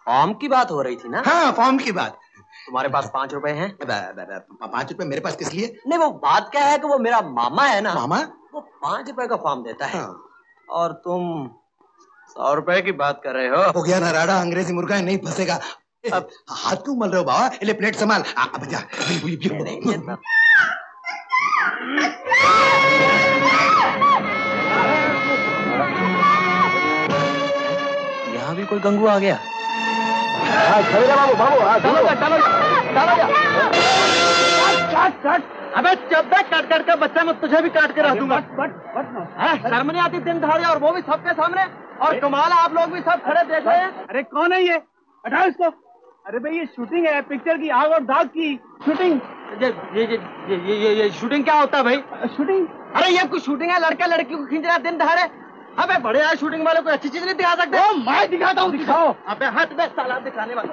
फॉर्म की बात हो रही थी ना? हाँ फॉर्म की बात। तुम्हारे पास पाँच रुपए हैं? पाँच रुपए मेरे पास किस लिए? नहीं वो बात क्या है कि वो मेरा मामा है ना? मामा? वो पाँच रुपए का फॉर्म देता है। और तुम सौ रुपए की बात कर रहे हो? हो गया ना राडा अंग्रेज़ी मुर्गा नहीं फंसेगा। अब हाथ क्यों मल रहे हो बाबा? ले प्लेट संभाल। अब जा यहाँ भी कोई गंगू आ गया? बाबू बाबू काट काट अबे चब्बे काट काट के बच्चा मैं तुझे भी काट के रख दूँगा। हैं? शर्म नहीं आती दिन दहाड़े और वो भी सबके सामने और कमाल आप लोग भी सब खड़े देख रहे हैं। अरे कौन है ये? हटाओ इसको। अरे भाई ये शूटिंग है पिक्चर की आग और दाग की शूटिंग। ये ये ये ये ये, ये, ये शूटिंग क्या होता है भाई? शूटिंग? अरे ये कुछ शूटिंग है लड़का लड़की को खींच रहा है दिन दहाड़े। अबे बड़े यार शूटिंग वाले को अच्छी चीज़ नहीं दिखा सकते। मैं दिखाता हूँ दिखाओ। अबे हट बे साला दिखाने वाला।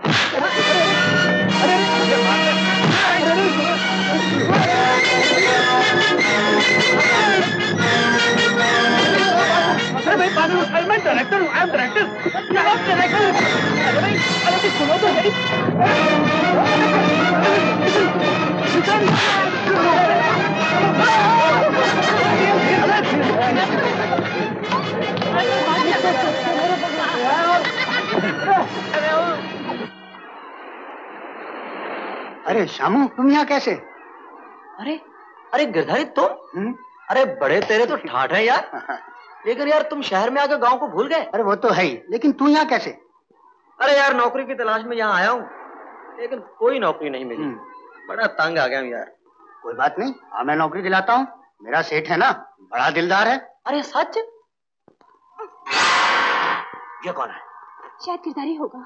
अरे भाई में अरे मैं डायरेक्टर हूँ आई एम डायरेक्टर डायरेक्टर अरे भाई अरे भाई सुनो तो सही। अरे शामू तुम यहाँ कैसे? अरे अरे गिरधारी तुम अरे बड़े तेरे तो ठाठ है यार। लेकिन यार तुम शहर में आकर गाँव को भूल गए। अरे वो तो है ही लेकिन तू यहाँ कैसे? अरे यार नौकरी की तलाश में यहाँ आया हूँ लेकिन कोई नौकरी नहीं मिली। बड़ा तंग आ गया हूँ यार। कोई बात नहीं हाँ मैं नौकरी दिलाता हूँ। मेरा सेठ है ना बड़ा दिलदार है। अरे सच? ये कौन है? शायद किरदारी होगा।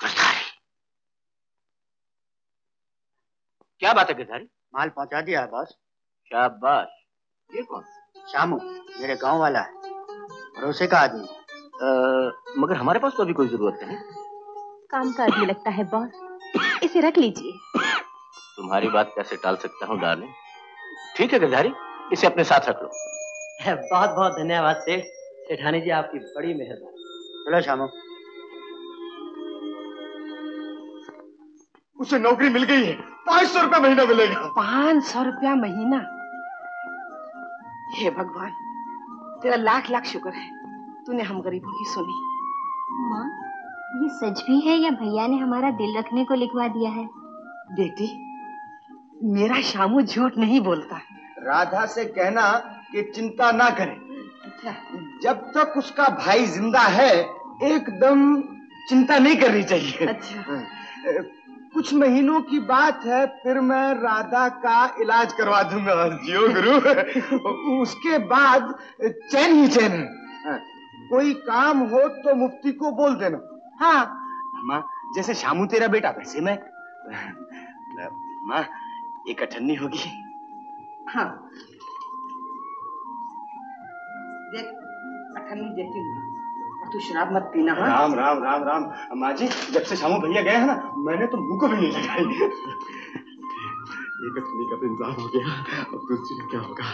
किरदारी? क्या बात है गिरधारी माल पहुँचा दिया है बॉस। शाबाश। ये कौन? शामू मेरे गाँव वाला है। भरोसे का आदमी। मगर हमारे पास तो अभी कोई ज़रूरत नहीं। काम का आदमी लगता है बॉस। इसे रख लीजिए। तुम्हारी बात कैसे टाल सकता हूँ डार्लिंग ठीक है गिरधारी इसे अपने साथ रख लो। बहुत बहुत धन्यवाद सेठ। सेठानी जी आपकी बड़ी मेहरबानी। चलो शामू। उसे नौकरी मिल गई है। पाँच सौ रुपया महीना मिलेगा। पाँच सौ रुपया महीना? हे भगवान तेरा लाख लाख शुक्र है। तूने हम गरीबों की सुनी। माँ ये सच भी है या भैया ने हमारा दिल रखने को लिखवा दिया है? बेटी मेरा शामू झूठ नहीं बोलता। राधा से कहना कि चिंता ना करे। जब तक उसका भाई ज़िंदा है एकदम चिंता नहीं करनी चाहिए। अच्छा। कुछ महीनों की बात है फिर मैं राधा का इलाज करवा दूँगा। जियो गुरु। उसके बाद चैन ही चैन है। कोई काम हो तो मुफ्ती को बोल देना। हाँ। माँ जैसे शामू तेरा बेटा वैसे मैं। माँ एक अठन्नी होगी। हाँ। देख अठन्नी देती हूँ। और तू शराब मत पीना हाँ। राम राम राम राम। माँ जी जब से शामू भैया गए हैं ना मैंने तो मुँह को भी नहीं लगाई। एक अठन्नी का तो इंतज़ाम हो गया। अब दूसरी का क्या होगा?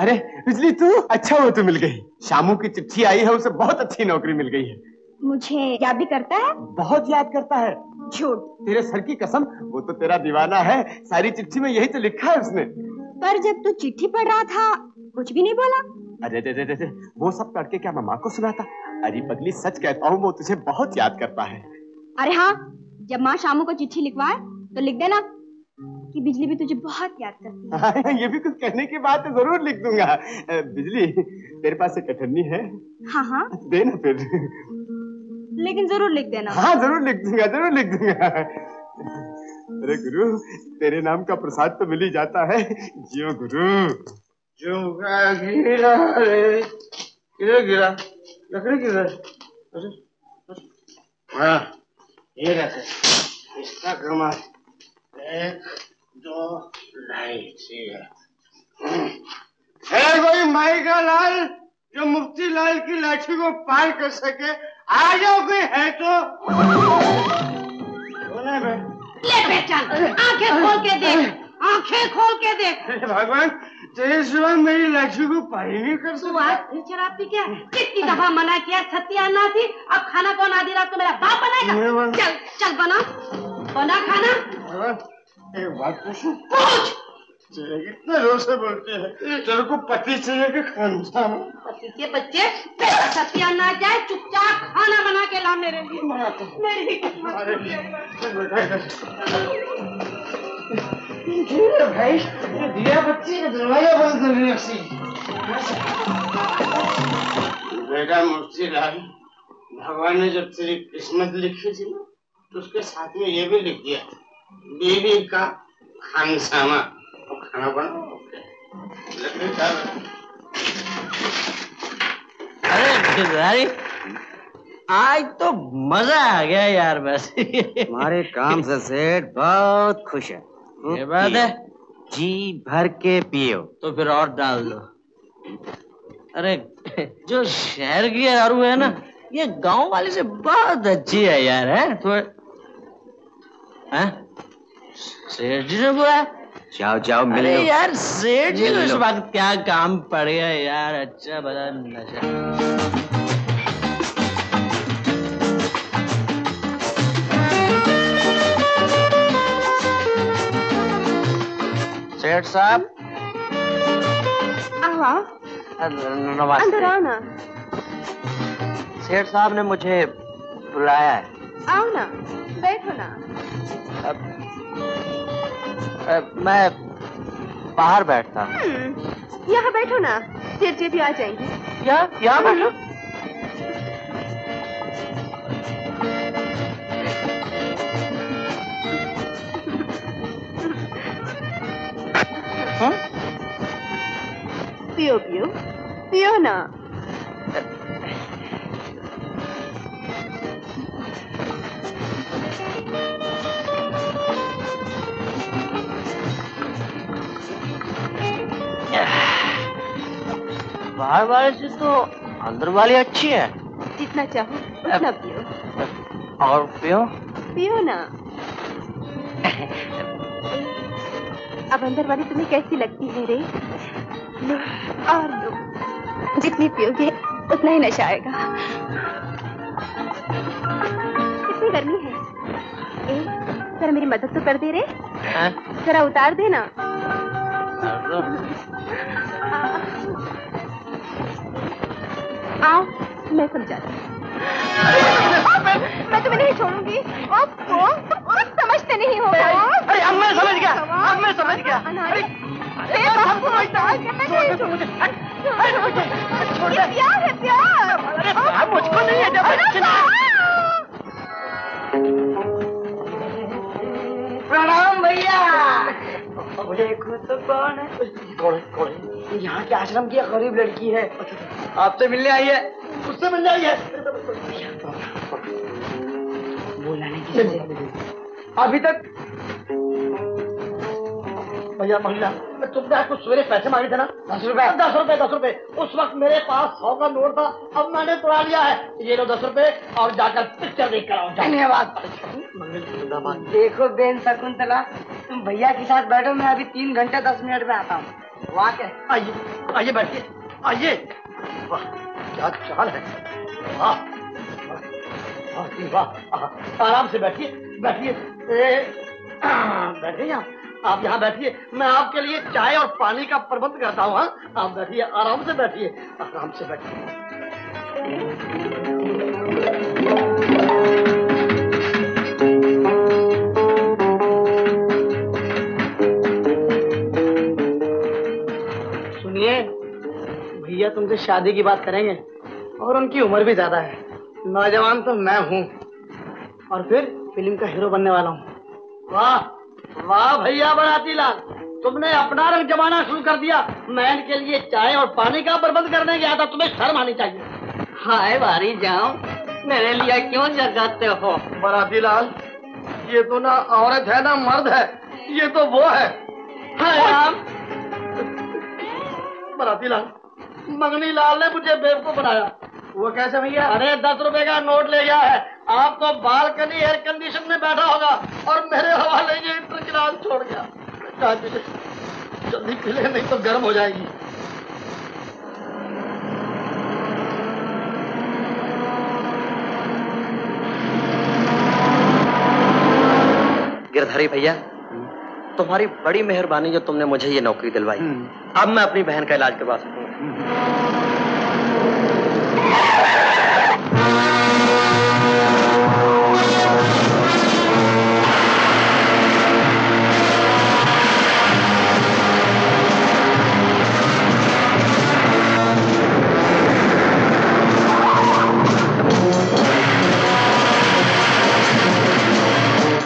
अरे बिजली तू? अच्छा हुआ तू मिल गई। शामू की चिट्ठी आई है उसे बहुत अच्छी नौकरी मिल गई है। मुझे याद भी करता है? बहुत याद करता है। झूठ। तेरे सर की कसम वो तो तेरा दीवाना है। सारी चिट्ठी में यही तो लिखा है उसने। पर जब तू चिट्ठी पढ़ रहा था कुछ भी नहीं बोला? अरे अरे अरे अरे वो सब करके क्या मैं माँ को सुनाता? अरे पगली सच कहता हूँ वो तुझे बहुत याद करता है। अरे हाँ जब माँ शामू को चिट्ठी लिखवाए तो लिख देना कि बिजली भी तुझे बहुत याद करती है। हाँ, ये भी कुछ कहने की बात है ज़रूर लिख दूँगा। बिजली तेरे पास एक अठन्नी है। हाँ हाँ। दे ना फिर। लेकिन ज़रूर लिख देना। हाँ ज़रूर लिख दूँगा ज़रूर लिख दूँगा। अरे गुरु तेरे नाम का प्रसाद तो मिल ही जाता है। जियो गुरु। चुका गिरा रे। किधर गिरा? लकड़ी किधर? अरे हाँ ये रखे। इसका कमाल एक दो लाइट है कोई माई का लाल जो मुफ्ती लाल की लाठी को पार कर सके? आ जाओ कोई है तो। ले पहचान आँखें खोल के देख आँखें खोल के देख। भगवान तेरे सिवा मेरी लाठी को पार नहीं कर तू शराब पी क्या कितनी दफ़ा मना किया सत्या थी अब खाना कौन आधी रात को मेरा बाप बनाएगा? चल चल बना। बना खाना। एक बात पूछूँ? पूछ। कितने ज़ोर से बोलते हैं। तेरे को पति चाहिए कि खानसा पति के बच्चे सत्या ना जाए चुपचाप खाना बना के ला मेरे लिए। मेरी भाई? दिया बच्ची का दरवाज़ा बंद कर रही बेटा मुफ्ती लाल भगवान ने जब तेरी किस्मत लिखी थी ना तो उसके साथ में ये भी लिख दिया बीवी का खानसामा। खाना बना लकड़ी डाल अरे आज तो मज़ा आ गया यार बस। हमारे काम से सेठ बहुत खुश है। ये बात है। जी भर के पियो। तो फिर और डाल दो। अरे जो शहर की दारू है ना ये गाँव वाले से बहुत अच्छी है यार है? थोड़ा सेठ जी ने बुलाया जाओ जाओ मिल अरे लो। यार सेठ जी को इस वक्त क्या काम पड़ गया यार अच्छा बड़ा नशा। सेठ साहब। आओ आओ नमस्ते सेठ साहब ने मुझे बुलाया है। आओ ना बैठो ना। मैं बाहर बैठता। हूँ हम्म, यहाँ बैठो ना जी भी आ जाएँगे। यहाँ यहाँ बैठो। पियो पियो। पियो ना। बाहर वाले से तो अंदर वाली अच्छी है। जितना चाहो उतना पियो। और पियो? पियो ना। अब अंदर वाली तुम्हें कैसी लगती है रे? लो और लो। जितनी पियोगे उतना ही नशा आएगा। कितनी गर्मी है। ए, जरा मेरी मदद तो कर दे रे। जरा उतार दे। ना आओ मैं समझाती मैं, मैं तुम्हें नहीं छोड़ूँगी। ओफो, तुम कुछ समझते नहीं हो। अरे अब मैं समझ गया अब मैं समझ गया। अरे मैं नहीं छोड़ूँगी। छोड़ दे। प्यार है प्यार। अरे मुझको नहीं है जब प्रणाम भैया। यहाँ के आश्रम की गरीब लड़की है। आपसे मिलने आई है। उससे मिलने आई है। बोला नहीं अभी तक भैया महिला मैं तुमने आपको सवेरे पैसे मांगे थे ना? दस रुपए। दस रुपए दस रुपए। उस वक्त मेरे पास सौ का नोट था अब मैंने तोड़ा लिया है। ये लो दस रुपए और जाकर पिक्चर देख कर आओ धन्यवाद। देखो बेन शकुंतला तुम भैया के साथ बैठो मैं अभी तीन घंटे दस मिनट में आता हूँ। वहाँ के आइए आइए बैठिए आइए। वाह क्या चाल है? वाह वाह, आराम से बैठिए बैठिए। [clears throat] बैठिए यहाँ। आप यहाँ बैठिए। मैं आपके लिए चाय और पानी का प्रबंध करता हूँ हाँ। आप बैठिए, आराम से बैठिए। आराम से बैठिए। सुनिए, भैया तुमसे शादी की बात करेंगे और उनकी उम्र भी ज़्यादा है। नौजवान तो मैं हूँ और फिर फ़िल्म का हीरो बनने वाला हूँ। वाह! वाह भैया बनाती लाल तुमने अपना रंग जमाना शुरू कर दिया। मैं इनके लिए चाय और पानी का प्रबंध करने गया था तुम्हें शर्म आनी चाहिए। हाय बारी जाओ मेरे लिए क्यों जगाते हो? बराती लाल ये तो ना औरत है ना मर्द है ये तो वो है। हाय राम। बराती लाल मंगनी लाल ने मुझे बेवकूफ़ बनाया। वो कैसे भैया? अरे दस रुपए का नोट ले गया है। आप तो बालकनी एयर कंडीशन में बैठा होगा और मेरे हवाले ये इंटर छोड़ गया। जल्दी पी ले नहीं तो गर्म हो जाएगी। गिरधारी भैया तुम्हारी बड़ी मेहरबानी जो तुमने मुझे ये नौकरी दिलवाई। अब मैं अपनी बहन का इलाज करवा सकूँगा।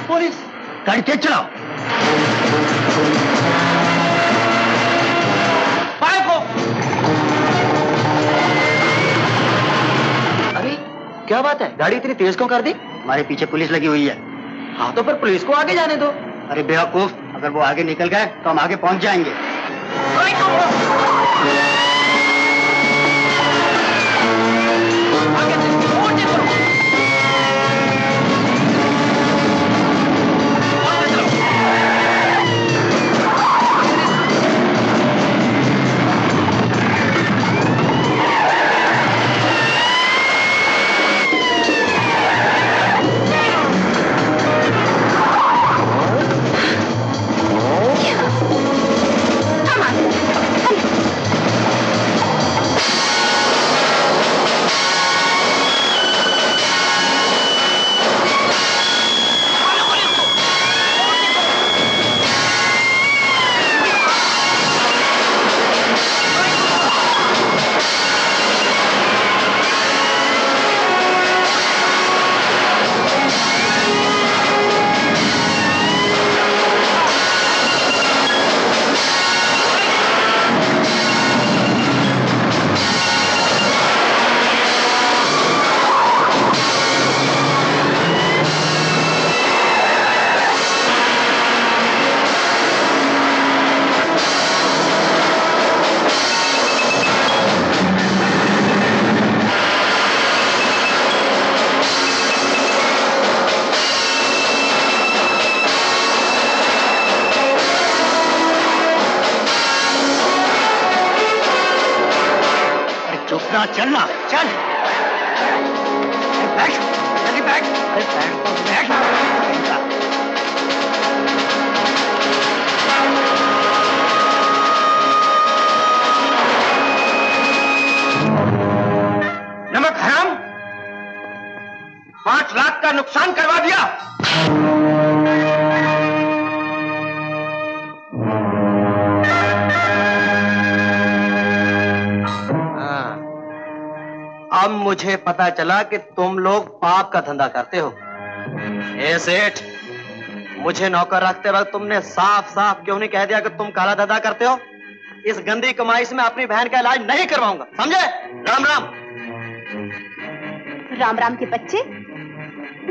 पुलिस क्या बात है? गाड़ी इतनी तेज क्यों कर दी? हमारे पीछे पुलिस लगी हुई है। हाँ तो फिर पुलिस को आगे जाने दो। अरे बेवकूफ़, अगर वो आगे निकल गए तो हम आगे पहुँच जाएँगे। मुझे पता चला कि तुम लोग पाप का धंधा करते हो। ए सेठ, मुझे नौकर रखते वक्त तुमने साफ़ साफ़ क्यों नहीं कह दिया कि तुम काला धंधा करते हो? इस गंदी कमाई से मैं अपनी बहन का इलाज नहीं करवाऊँगा, समझे? राम राम। राम राम के बच्चे,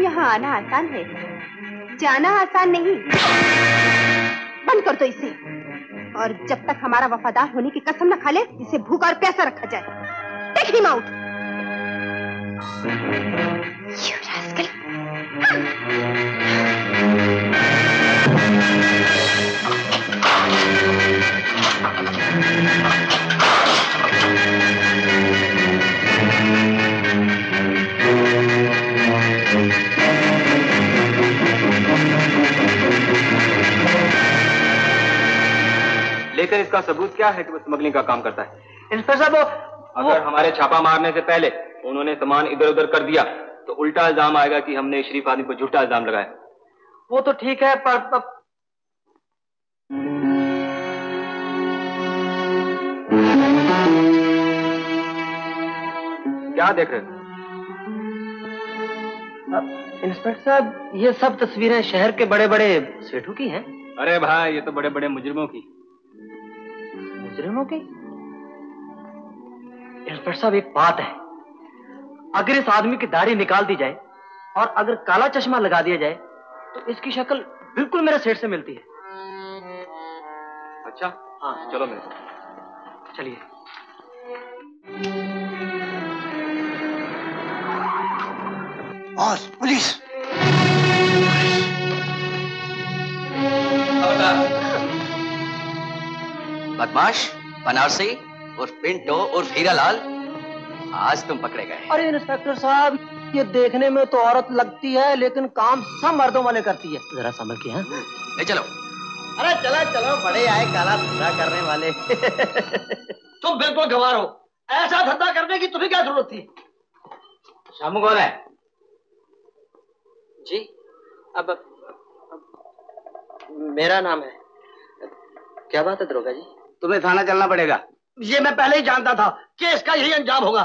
यहाँ आना आसान है। जाना आसान नहीं। बंद कर दो इसे। और जब तक हमारा वफादार होने की कसम न खा ले, इसे भूखा और प्यासा रखा जाए। टेक हिम आउट लेकिन इसका सबूत क्या है कि वो स्मगलिंग का काम करता है? इंस्पेक्टर साहब अगर वो... हमारे छापा मारने से पहले उन्होंने सामान इधर उधर कर दिया तो उल्टा इल्ज़ाम आएगा कि हमने शरीफ आदमी पर झूठा इल्ज़ाम लगाया। वो तो ठीक है पर, पर क्या देख रहे हो? इंस्पेक्टर साहब ये सब तस्वीरें शहर के बड़े बड़े सेठों की हैं? अरे भाई ये तो बड़े बड़े मुजरिमों की। मुजरिमों की? इंस्पेक्टर साहब एक बात है। अगर इस आदमी की दाढ़ी निकाल दी जाए और अगर काला चश्मा लगा दिया जाए तो इसकी शक्ल बिल्कुल मेरे सेठ से मिलती है। अच्छा? हाँ चलो मेरे साथ चलिए। पुलिस। बदमाश बनारसी उर्फ़ पिंटो उर्फ़ हीरालाल। आज तुम पकड़े गए अरे इंस्पेक्टर साहब ये देखने में तो औरत लगती है लेकिन काम सब मर्दों वाले करती है। जरा संभल के हैं? ले चलो। अरे चलो चलो बड़े आए काला धंधा करने वाले। तुम बिल्कुल गवार हो। ऐसा धंधा करने की तुम्हें क्या ज़रूरत थी? शामू कौन है? जी अब, अब मेरा नाम है। क्या बात है दरोगा जी? तुम्हें थाना चलना पड़ेगा। ये मैं पहले ही जानता था कि इसका यही अंजाम होगा।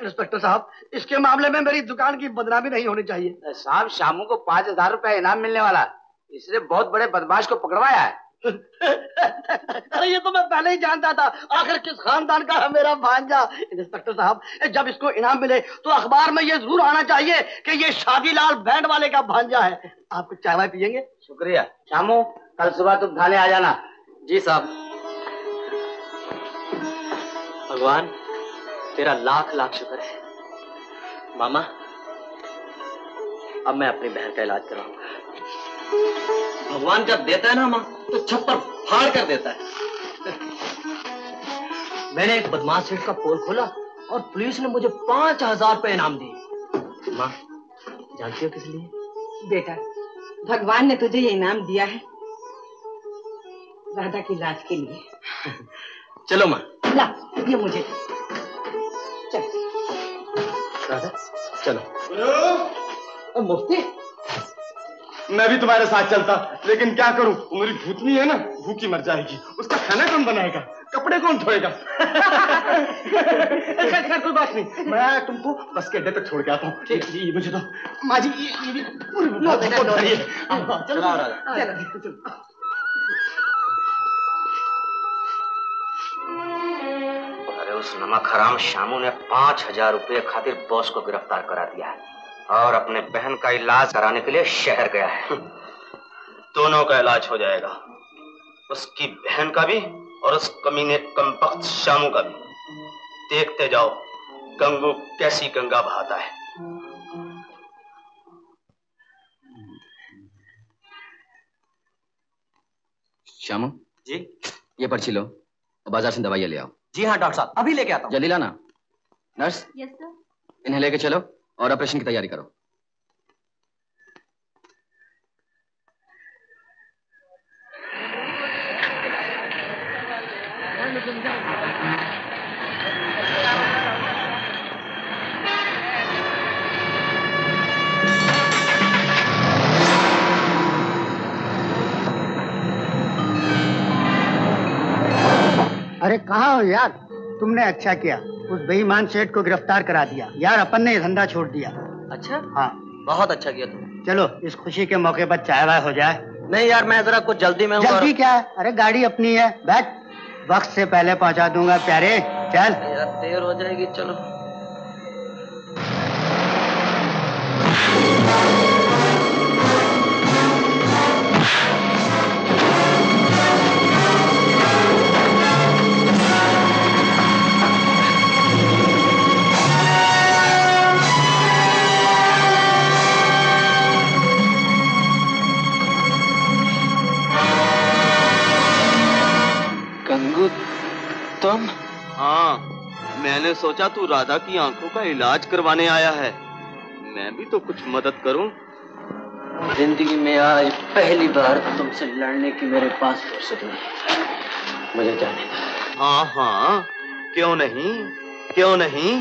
इंस्पेक्टर साहब इसके मामले में मेरी दुकान की बदनामी नहीं होनी चाहिए। साहब शामू को पाँच हज़ार रुपया इनाम मिलने वाला। इसने बहुत बड़े बदमाश को पकड़वाया है। [laughs] अरे ये तो मैं पहले ही जानता था। आखिर किस खानदान का है मेरा भांजा? इंस्पेक्टर साहब जब इसको इनाम मिले तो अखबार में ये ज़रूर आना चाहिए कि ये शादीलाल बैंड वाले का भांजा है। आप कुछ चाय वाय पियेंगे? शुक्रिया। शामू कल सुबह तुम थाने आ जाना। जी साहब। भगवान तेरा लाख लाख शुक्र है। मामा अब मैं अपनी बहन का इलाज कराऊँगा। भगवान जब देता है ना माँ तो छप्पर फाड़ कर देता है। मैंने एक बदमाश सेठ का पोल खोला और पुलिस ने मुझे पाँच हज़ार रुपए इनाम दिए। माँ जानती हो किस लिए? बेटा भगवान ने तुझे ये इनाम दिया है राधा की इलाज के लिए। [laughs] चलो माँ। ला ये मुझे। राधा चलो। मुफ्ती मैं भी तुम्हारे साथ चलता लेकिन क्या करूँ? मेरी भूतनी है ना भूखी मर जाएगी। उसका खाना कौन बनाएगा? कपड़े कौन धोएगा? [laughs] खैर कोई बात नहीं। मैं तुमको बस के अड्डे तक छोड़ के आता हूँ। ये, ये मुझे तो माँ जी ये, ये। लो। हाँ, हाँ, चलो, चलो, उस नमक हराम शामू ने पाँच हज़ार रुपये खातिर बॉस को गिरफ़्तार करा दिया है और अपने बहन का इलाज कराने के लिए शहर गया है। दोनों का इलाज हो जाएगा। उसकी बहन का भी और उस कमीने कमबख्त शामू का भी। देखते जाओ गंगू कैसी गंगा बहाता है। श्यामू जी? ये पर्ची लो। बाज़ार से दवाइयाँ ले आओ। जी हाँ डॉक्टर साहब। अभी लेके आता हूँ। जल्दी लाना नर्स? यस सर इन्हें लेके चलो और ऑपरेशन की तैयारी करो। अरे कहा हो यार? तुमने अच्छा किया। उस बेईमान सेठ को गिरफ़्तार करा दिया। यार अपन ने धंधा छोड़ दिया। अच्छा? हाँ। बहुत अच्छा किया तुमने। चलो इस खुशी के मौके पर चाय वाय हो जाए। नहीं यार मैं जरा कुछ जल्दी में हूँ जल्दी क्या है? अरे गाड़ी अपनी है। बैठ। वक्त से पहले पहुँचा दूँगा प्यारे। चल। यार देर हो जाएगी चलो। तुम हाँ मैंने सोचा तू राधा की आँखों का इलाज करवाने आया है। मैं भी तो कुछ मदद करूँ। ज़िंदगी में आज पहली बार तुमसे लड़ने की मेरे पास फुर्सत नहीं मुझे जाने दो। हाँ हाँ क्यों नहीं? क्यों नहीं?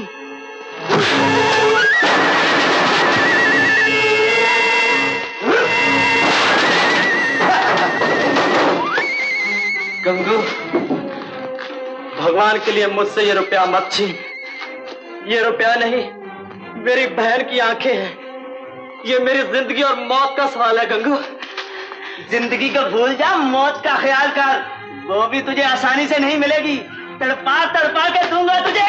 गंगू भगवान के लिए मुझसे ये रुपया मत छीन। ये रुपया नहीं, मेरी बहन की आँखें हैं। ये मेरी ज़िंदगी और मौत का सवाल है, गंगू। ज़िंदगी को भूल जा, मौत का ख्याल कर। वो भी तुझे आसानी से नहीं मिलेगी। तड़पा तड़पा के दूँगा तुझे।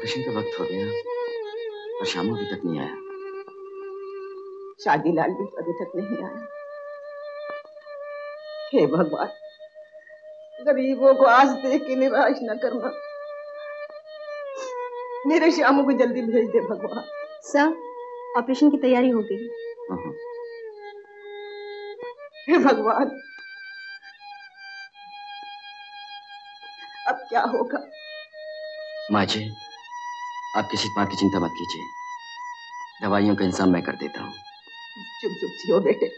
ऑपरेशन का वक्त हो गया और शामू अभी तक नहीं आया। शादी लाल भी अभी तक नहीं आया। हे भगवान गरीबों को आज देख के निराश न करना। मेरे श्यामू को जल्दी भेज दे भगवान। सर ऑपरेशन की तैयारी हो गई। हे भगवान अब क्या होगा? माँ जी आप किसी बात की चिंता मत कीजिए। दवाइयों का इंतज़ाम मैं कर देता हूँ। चुप चुप जियो बेटे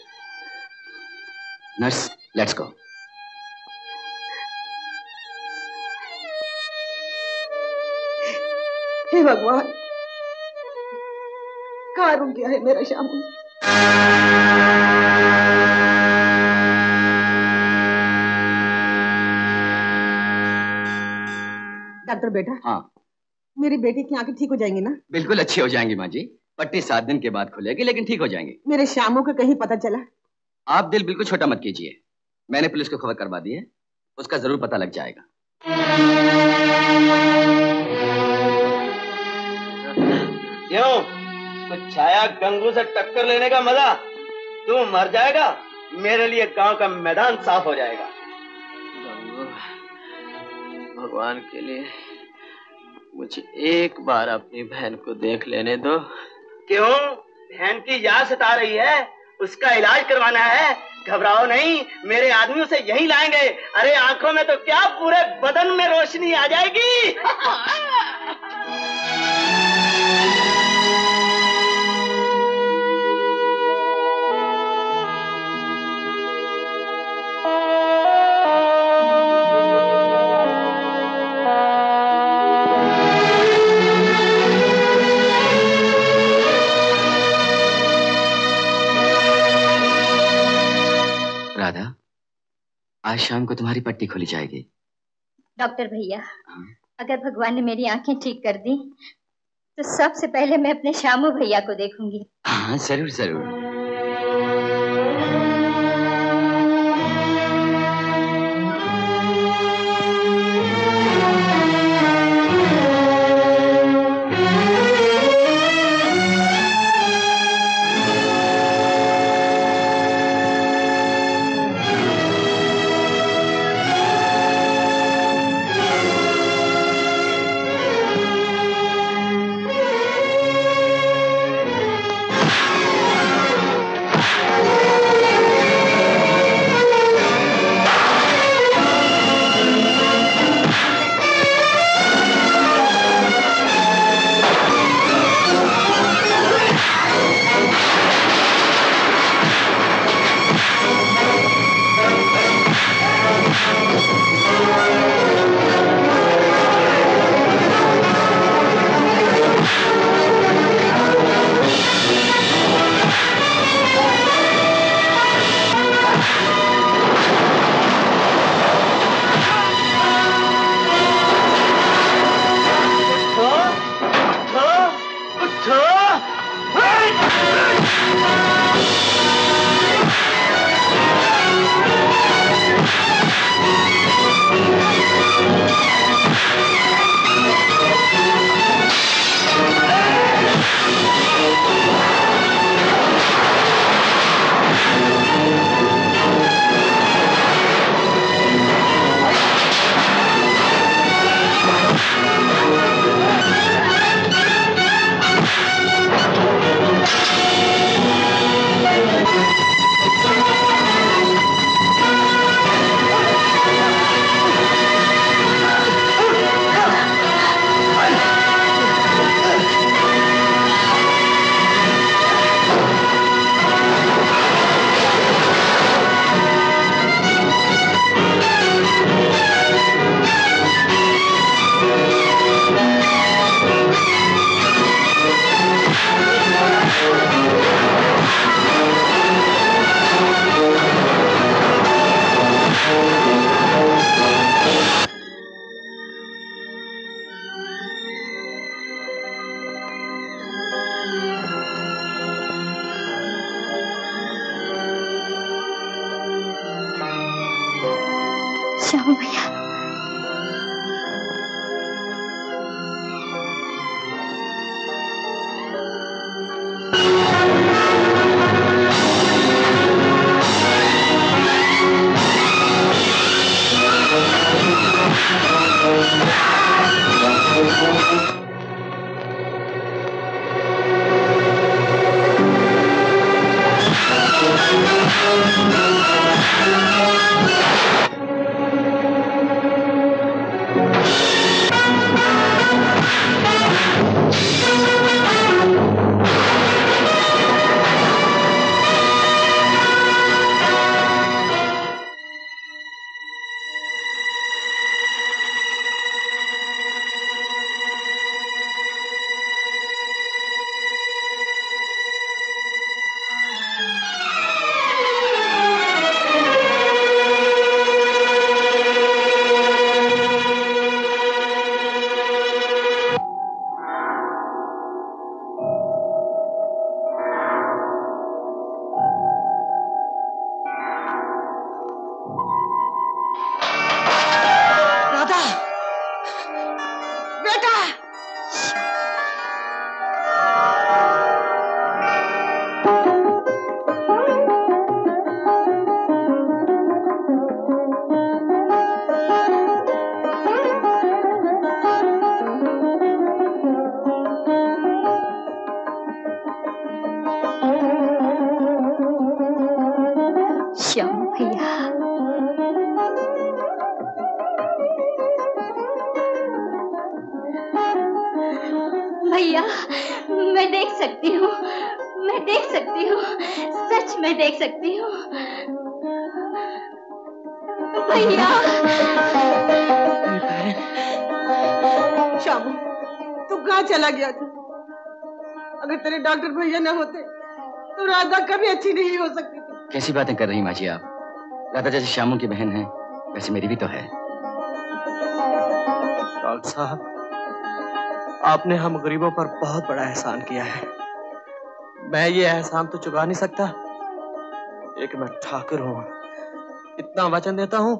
नर्स लेट्स गो। हे भगवान कहाँ रुक गया है मेरा श्यामू? डॉक्टर बेटा हाँ। मेरी बेटी की आँखें ठीक हो जाएँगी ना? बिल्कुल अच्छी हो जाएँगी माँ जी। पट्टी सात दिन के बाद खुलेगी लेकिन ठीक हो जाएँगी। मेरे श्यामू का कहीं पता चला? आप दिल बिल्कुल छोटा मत कीजिए। मैंने पुलिस को खबर करवा दी है। उसका ज़रूर पता लग जाएगा। क्यों? कुछ छाया गंगू से टक्कर लेने का मज़ा? तू मर जाएगा मेरे लिए गाँव का मैदान साफ़ हो जाएगा। भगवान के लिए मुझे एक बार अपनी बहन को देख लेने दो। क्यों? बहन की याद सता रही है। उसका इलाज करवाना है। घबराओ नहीं। मेरे आदमी उसे यही लाएँगे। अरे, आँखों में तो क्या पूरे बदन में रोशनी आ जाएगी? [laughs] आज शाम को तुम्हारी पट्टी खोली जाएगी। डॉक्टर भैया अगर भगवान ने मेरी आँखें ठीक कर दी तो सबसे पहले मैं अपने श्यामू भैया को देखूँगी। हाँ ज़रूर ज़रूर। सकती हूँ? भैया। श्यामू तू कहाँ चला गया था? अगर तेरे डॉक्टर भैया न होते तो राधा कभी अच्छी नहीं हो सकती थी। कैसी बातें कर रही माँ जी आप? राधा जैसे श्यामू की बहन है वैसे मेरी भी तो है। डॉक्टर साहब आपने हम गरीबों पर बहुत बड़ा एहसान किया है। मैं ये एहसान तो चुका नहीं सकता। लेकिन मैं ठाकुर हूँ। इतना वचन देता हूँ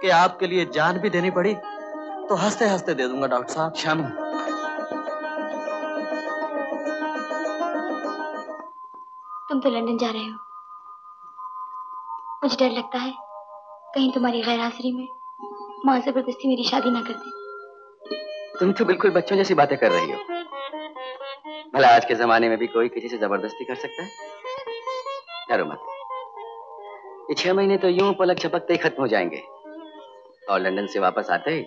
कि आपके लिए जान भी देनी पड़ी तो हँसते हँसते दे दूँगा डॉक्टर साहब। श्यामू तुम तो लंदन जा रहे हो। मुझे डर लगता है कहीं तुम्हारी गैर हाजिरी में माँ ज़बरदस्ती मेरी शादी ना कर दे। तुम तो बिल्कुल बच्चों जैसी बातें कर रही हो। भला आज के जमाने में भी कोई किसी से ज़बरदस्ती कर सकता है? डरो मत। ये छह महीने तो यूँ पलक छपकते ही खत्म हो जाएँगे। और लंदन से वापस आते ही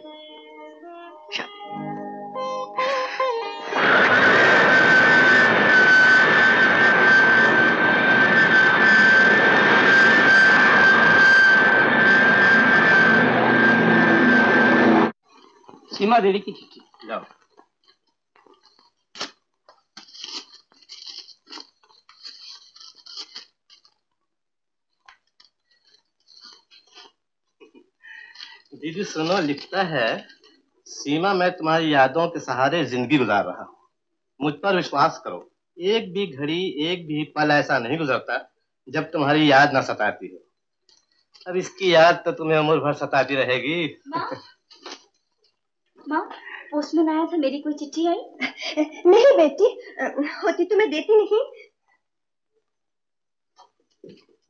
सीमा देवी की चिट्ठी। जाओ। दीदी सुनो लिखता है सीमा मैं तुम्हारी यादों के सहारे ज़िंदगी गुजार रहा हूँ। मुझ पर विश्वास करो एक भी घड़ी एक भी पल ऐसा नहीं गुजरता जब तुम्हारी याद न सताती हो। अब इसकी याद तो तुम्हें उम्र भर सताती रहेगी। पोस्टमैन आया था मेरी कोई चिट्ठी आई? नहीं बेटी होती तो मैं देती नहीं।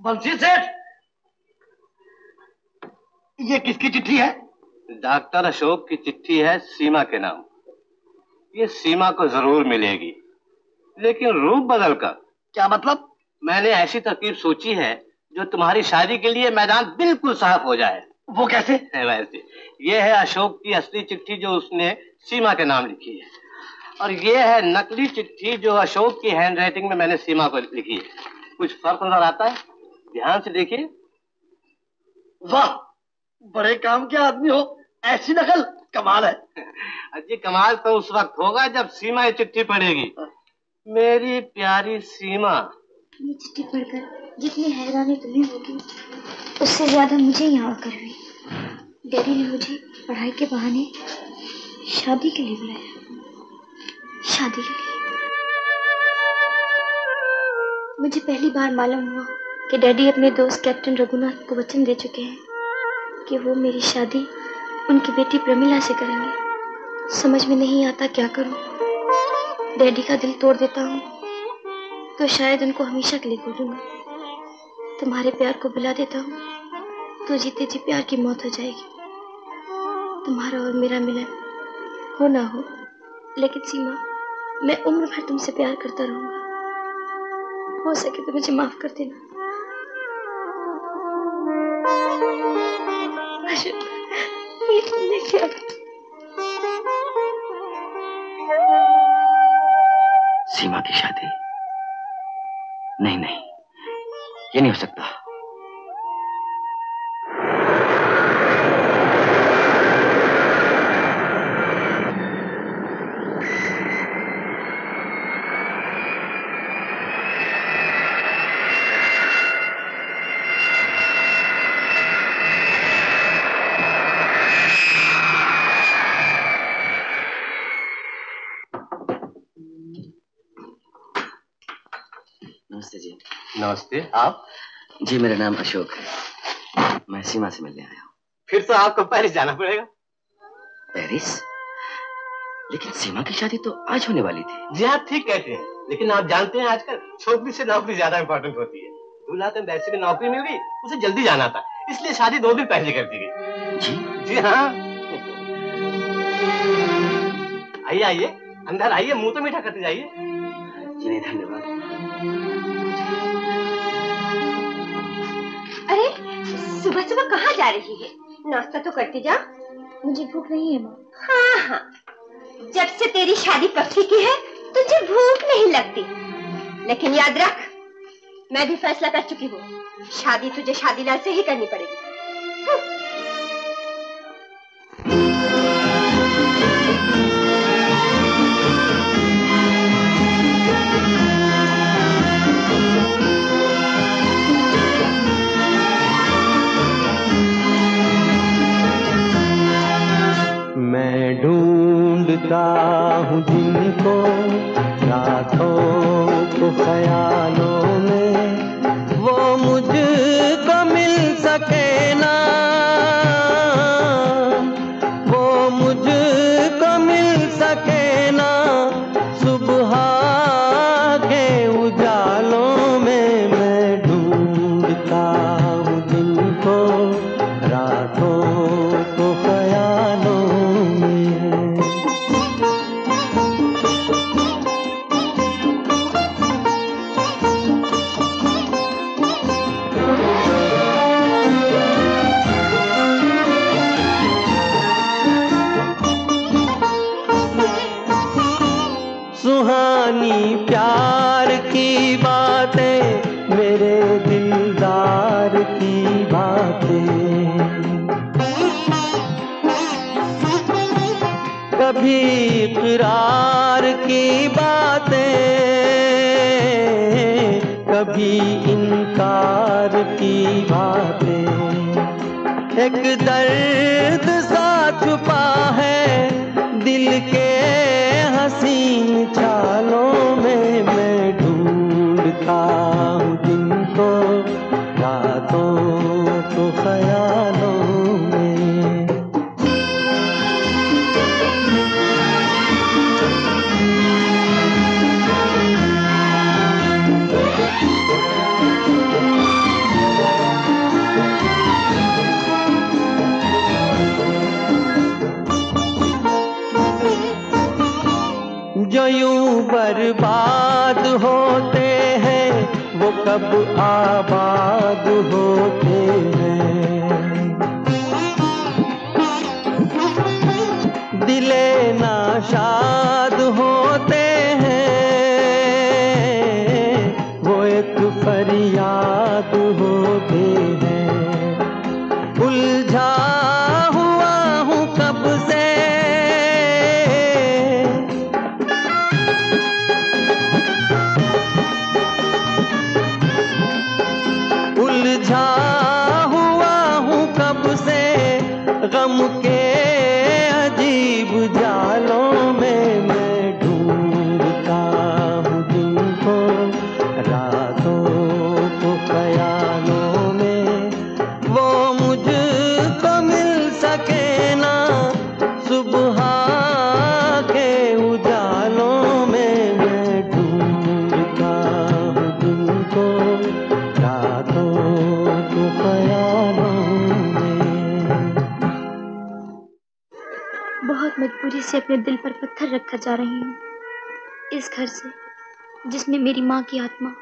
बंसी सेठ! ये किसकी चिट्ठी है? डॉक्टर अशोक की चिट्ठी है सीमा के नाम। ये सीमा को ज़रूर मिलेगी। लेकिन रूप बदल कर क्या मतलब? मैंने ऐसी तरकीब सोची है जो तुम्हारी शादी के लिए मैदान बिल्कुल साफ़ हो जाए। वो कैसे? वैसे। ये है अशोक की असली चिट्ठी जो उसने सीमा के नाम लिखी है। और ये है नकली चिट्ठी जो अशोक की हैंड राइटिंग में मैंने सीमा को लिखी है। कुछ फ़र्क नज़र आता है? ध्यान से देखिए। वाह! बड़े काम के आदमी हो ऐसी नकल कमाल है। अजी कमाल तो उस वक्त होगा जब सीमा ये चिट्ठी पढ़ेगी। मेरी प्यारी सीमा। ये चिट्ठी पढ़कर जितनी हैरानी तुम्हें होगी उससे ज़्यादा मुझे यहाँ आकर हुई डैडी ने मुझे पढ़ाई के बहाने शादी के लिए बुलाया। शादी के लिए। मुझे पहली बार मालूम हुआ कि डैडी अपने दोस्त कैप्टन रघुनाथ को वचन दे चुके हैं। कि वो मेरी शादी उनकी बेटी प्रमिला से करेंगे। समझ में नहीं आता क्या करूँ। डैडी का दिल तोड़ देता हूँ तो शायद उनको हमेशा के लिए खो दूँगा। तुम्हारे प्यार को बुला देता हूँ तो जीते जी प्यार की मौत हो जाएगी। तुम्हारा और मेरा मिलन हो ना हो, लेकिन सीमा, मैं उम्र भर तुमसे प्यार करता रहूँगा। हो सके तो मुझे माफ़ कर देना। सीमा की शादी। नहीं नहीं ये नहीं हो सकता नमस्ते जी नमस्ते आप? जी मेरा नाम अशोक है। मैं सीमा से मिलने आया हूँ। फिर तो आपको पेरिस जाना पड़ेगा। पेरिस लेकिन सीमा की शादी तो आज होने वाली थी। जी आप ठीक कहते हैं। लेकिन आप जानते हैं आजकल छोकरी से नौकरी ज़्यादा इम्पोर्टेंट होती है। दूल्हा तो वैसे भी नौकरी मिल गई उसे जल्दी जाना था। इसलिए शादी दो दिन पहले कर दी गई। जी? जी हाँ। आइए आइए। अंदर आइए मुँह तो मीठा करते जाइए। जी नहीं धन्यवाद। अरे सुबह सुबह कहाँ जा रही है? नाश्ता तो करती जा। मुझे भूख नहीं है माँ। हाँ हाँ। जब से तेरी शादी पक्की की है तुझे भूख नहीं लगती। लेकिन याद रख मैं भी फैसला कर चुकी हूँ। शादी तुझे शादीलाल से ही करनी पड़ेगी। ढूंढता हूँ जिनको रातों एक दर्द सा छुपा है। दिल के हसीन छालों में मैं ढूंढता बर्बाद होते हैं वो कब आबाद होते हैं। दिले ना नाशाद से अपने दिल पर पत्थर रखकर जा रही हूँ। इस घर से जिसमें मेरी माँ की आत्मा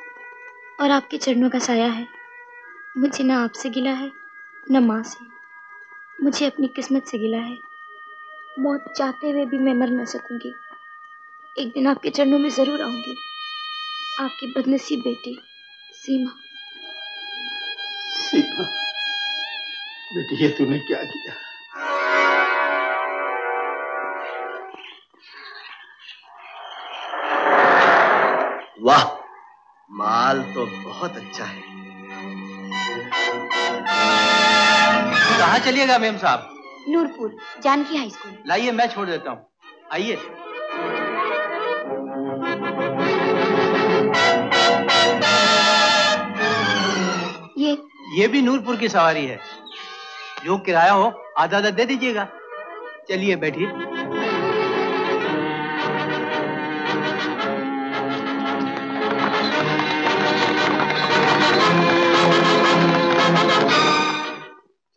और आपके चरणों का साया है, मुझे ना आपसे गिला है, न माँ से। मुझे अपनी किस्मत से गिला है। मौत चाहते हुए भी मैं मर न सकूँगी। एक दिन आपके चरणों में ज़रूर आऊँगी। आपकी बदनसीब बेटी, सीमा। सीमा, बेटी, ये तूने क्या किया? वाह माल तो बहुत अच्छा है। कहाँ चलिएगा मेम साहब? Noorpur Janaki high school. लाइए मैं छोड़ देता हूँ। आइए। ये? ये भी नूरपुर की सवारी है। जो किराया हो आधा आधा दे दीजिएगा। चलिए बैठिए।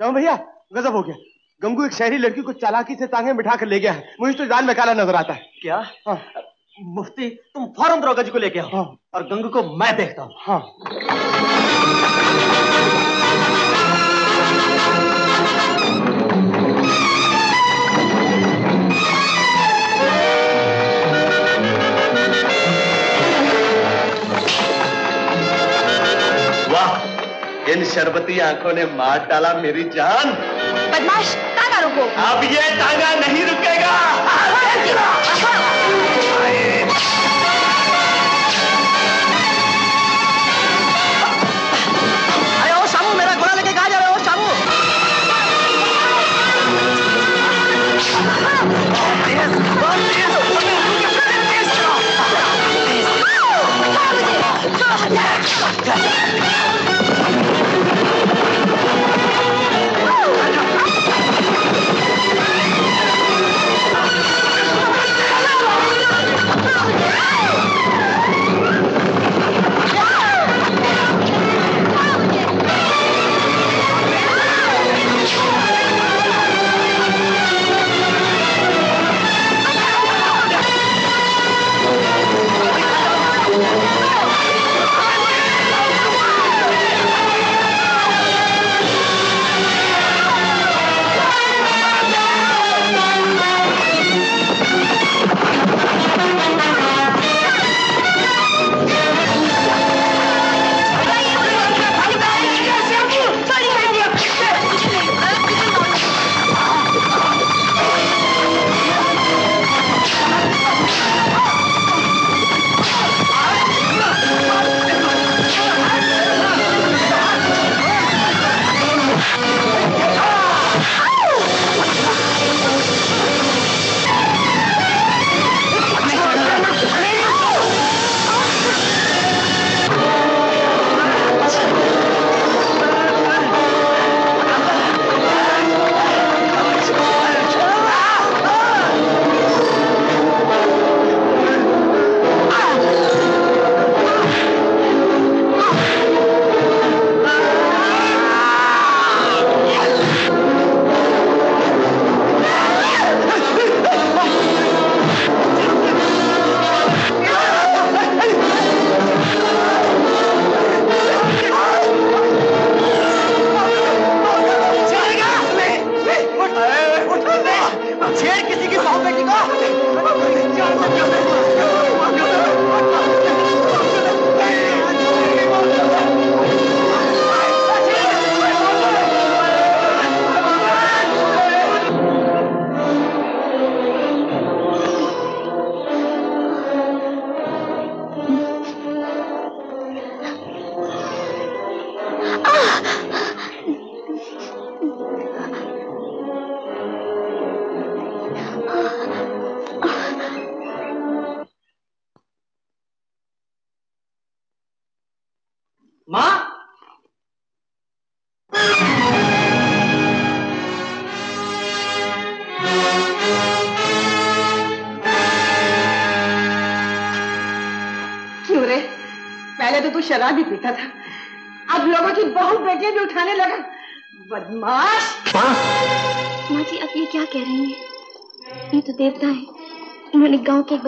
श्याम भैया गजब हो गया। गंगू एक शहरी लड़की को चालाकी से तांगे बिठा कर ले गया है। मुझे तो जान में काला नज़र आता है। क्या? मुफ्ती तुम फ़ौरन द्रौपदी जी को लेके आओ और गंगू को मैं देखता हूँ। हाँ। इन शरबती आँखों ने मार डाला मेरी जान। बदमाश तागा रुको। अब ये टांगा नहीं रुकेगा। अरे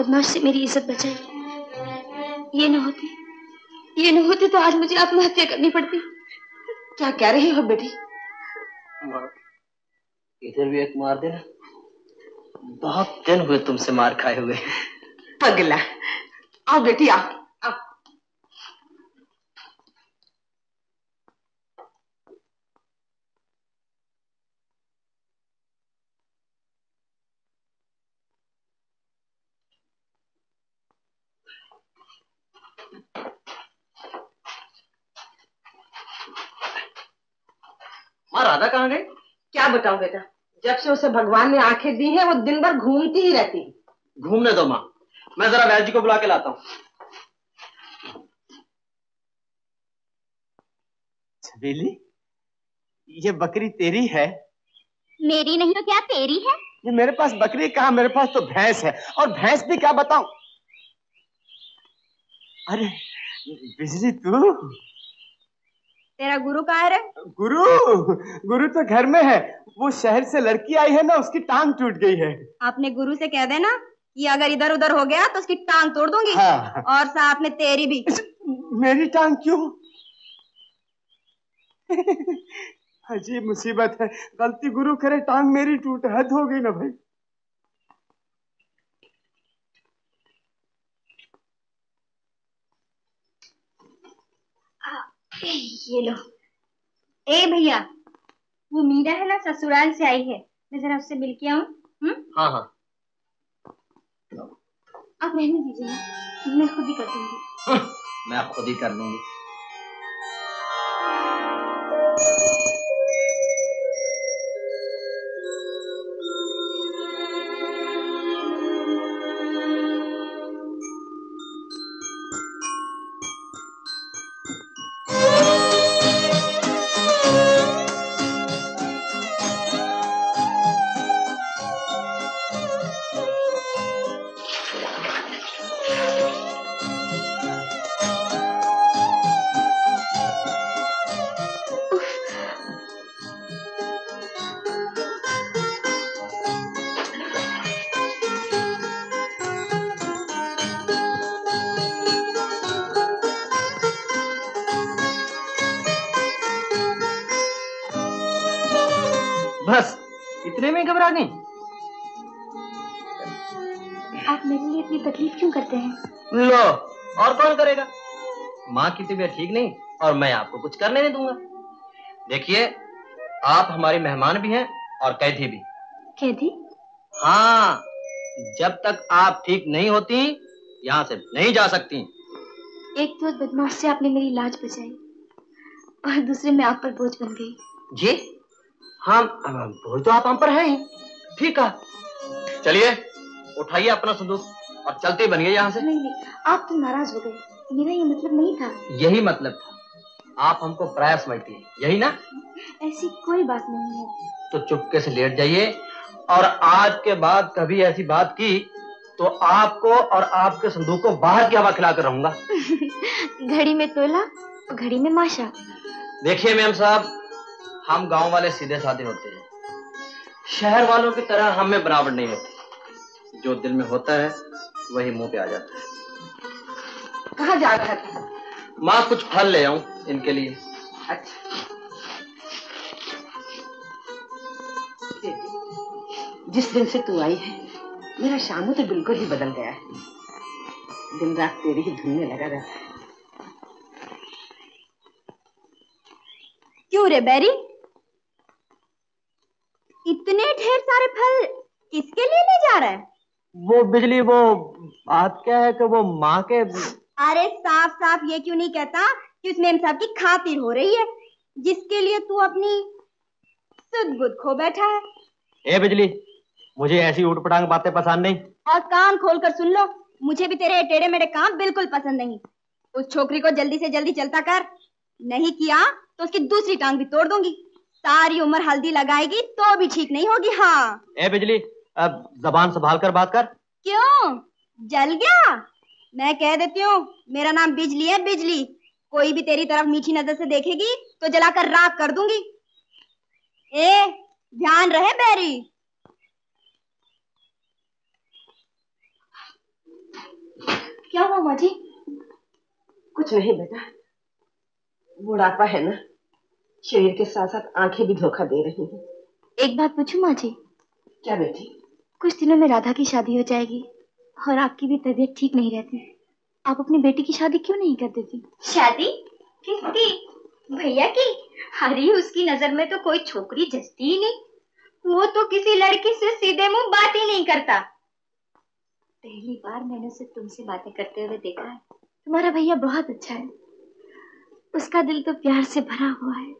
बदमाश से मेरी इज़्ज़त बचाई ये न होती। ये न होती तो आज मुझे आत्महत्या करनी पड़ती। क्या कह रही हो बेटी? इधर भी एक मार देना। बहुत दिन हुए तुमसे मार खाए हुए। पगला। आओ बेटी आओ आओ माँ राधा कहाँ गई? क्या बताऊँ बेटा? जब से उसे भगवान ने आँखें दी हैं वो दिन भर घूमती ही रहती है। घूमने दो माँ। मैं जरा वैद्य जी को बुला के लाता हूँ। छबीली ये बकरी तेरी है? मेरी नहीं तो क्या तेरी है? ये मेरे पास बकरी कहा? मेरे पास तो भैंस है। और भैंस भी क्या बताऊँ? अरे बिजली तू? तेरा गुरु कहा है गुरु? गुरु तो घर में है। वो शहर से लड़की आई है ना उसकी टांग टूट गई है। आपने गुरु से कह देना कि अगर इधर उधर हो गया तो उसकी टांग तोड़ दूँगी। हाँ। और साथ में तेरी भी। मेरी टांग क्यों? अजीब मुसीबत है। गलती गुरु करे टांग मेरी टूट हद हो गई ना भाई। ये लो। ए भैया वो मीरा है ना ससुराल से आई है। मैं जरा उससे मिल के आऊ हाँ हाँ। आप रहने दीजिए ना। मैं खुद ही कर दूँगी। मैं खुद ही कर लूँगी। तबीयत ठीक नहीं और मैं आपको कुछ करने नहीं दूँगा। देखिए आप हमारे मेहमान भी हैं और कैदी भी। कैदी? हाँ जब तक आप ठीक नहीं होती यहाँ से नहीं जा सकती। एक तो बदमाश से आपने मेरी लाज बचाई और दूसरे में आप पर बोझ बन गई। जी हम बोल तो आप हम पर हैं ही। ठीक है चलिए उठाइए अपना संदूक और चलते ही बनिए यहाँ से। नहीं नहीं आप तो नाराज़ हो गए। मेरा ये मतलब नहीं था। यही मतलब था। आप हमको प्राय समझती हैं यही ना? ऐसी कोई बात नहीं है। तो चुपके से लेट जाइए। और आज के बाद कभी ऐसी बात की तो आपको और आपके संदूक को बाहर की हवा खिलाकर रहूँगा। [laughs] घड़ी में तोला और घड़ी में माशा। देखिए मैम साहब हम गाँव वाले सीधे साधे होते हैं। शहर वालों की तरह हम में बराबर नहीं होती। जो दिल में होता है वही मुँह पे आ जाता है। कहाँ जा रहा था? माँ कुछ फल ले आऊँ इनके लिए। अच्छा। जिस दिन से तू आई है मेरा शामू तो बिल्कुल ही बदल गया है। दिन रात तेरी ही धुन में लगा रहता है। क्यों रे बैरी? इतने ढेर सारे फल किसके लिए ले जा रहा है? वो बिजली वो बात क्या है कि वो माँ के अरे साफ़ साफ़ ये क्यों नहीं कहता कि उस मेम साहब की खातिर हो रही है जिसके लिए तू अपनी सुध बुध खो बैठा है। ए बिजली मुझे ऐसी उठपटांग बातें पसंद नहीं। और कान खोल कर सुन लो मुझे भी तेरे टेढ़े मेढ़े काम बिल्कुल पसंद नहीं। उस छोकरी को जल्दी से जल्दी चलता कर नहीं किया तो उसकी दूसरी टांग भी तोड़ दूँगी। सारी उम्र हल्दी लगाएगी तो भी ठीक नहीं होगी हाँ। ए बिजली अब जबान संभाल कर बात कर। क्यों? जल गया? मैं कह देती हूँ मेरा नाम बिजली है बिजली। कोई भी तेरी तरफ़ मीठी नज़र से देखेगी तो जलाकर राख कर दूँगी। ए ध्यान रहे बैरी। क्या हुआ माँ जी? कुछ नहीं बेटा। बुढ़ापा है ना? शरीर के साथ साथ आँखें भी धोखा दे रही हैं। एक बात पूछू माँ जी? क्या बेटी? कुछ दिनों में राधा की शादी हो जाएगी। और आपकी भी तबीयत ठीक नहीं रहती। आप अपनी बेटी की शादी क्यों नहीं कर देती शादी? किसकी? भैया की? अरे उसकी नज़र में तो कोई छोकरी जचती ही नहीं। वो तो किसी लड़की से सीधे मुँह बात ही नहीं करता। पहली बार मैंने उसे तुमसे बातें करते हुए देखा है। तुम्हारा भैया बहुत अच्छा है। उसका दिल तो प्यार से भरा हुआ है।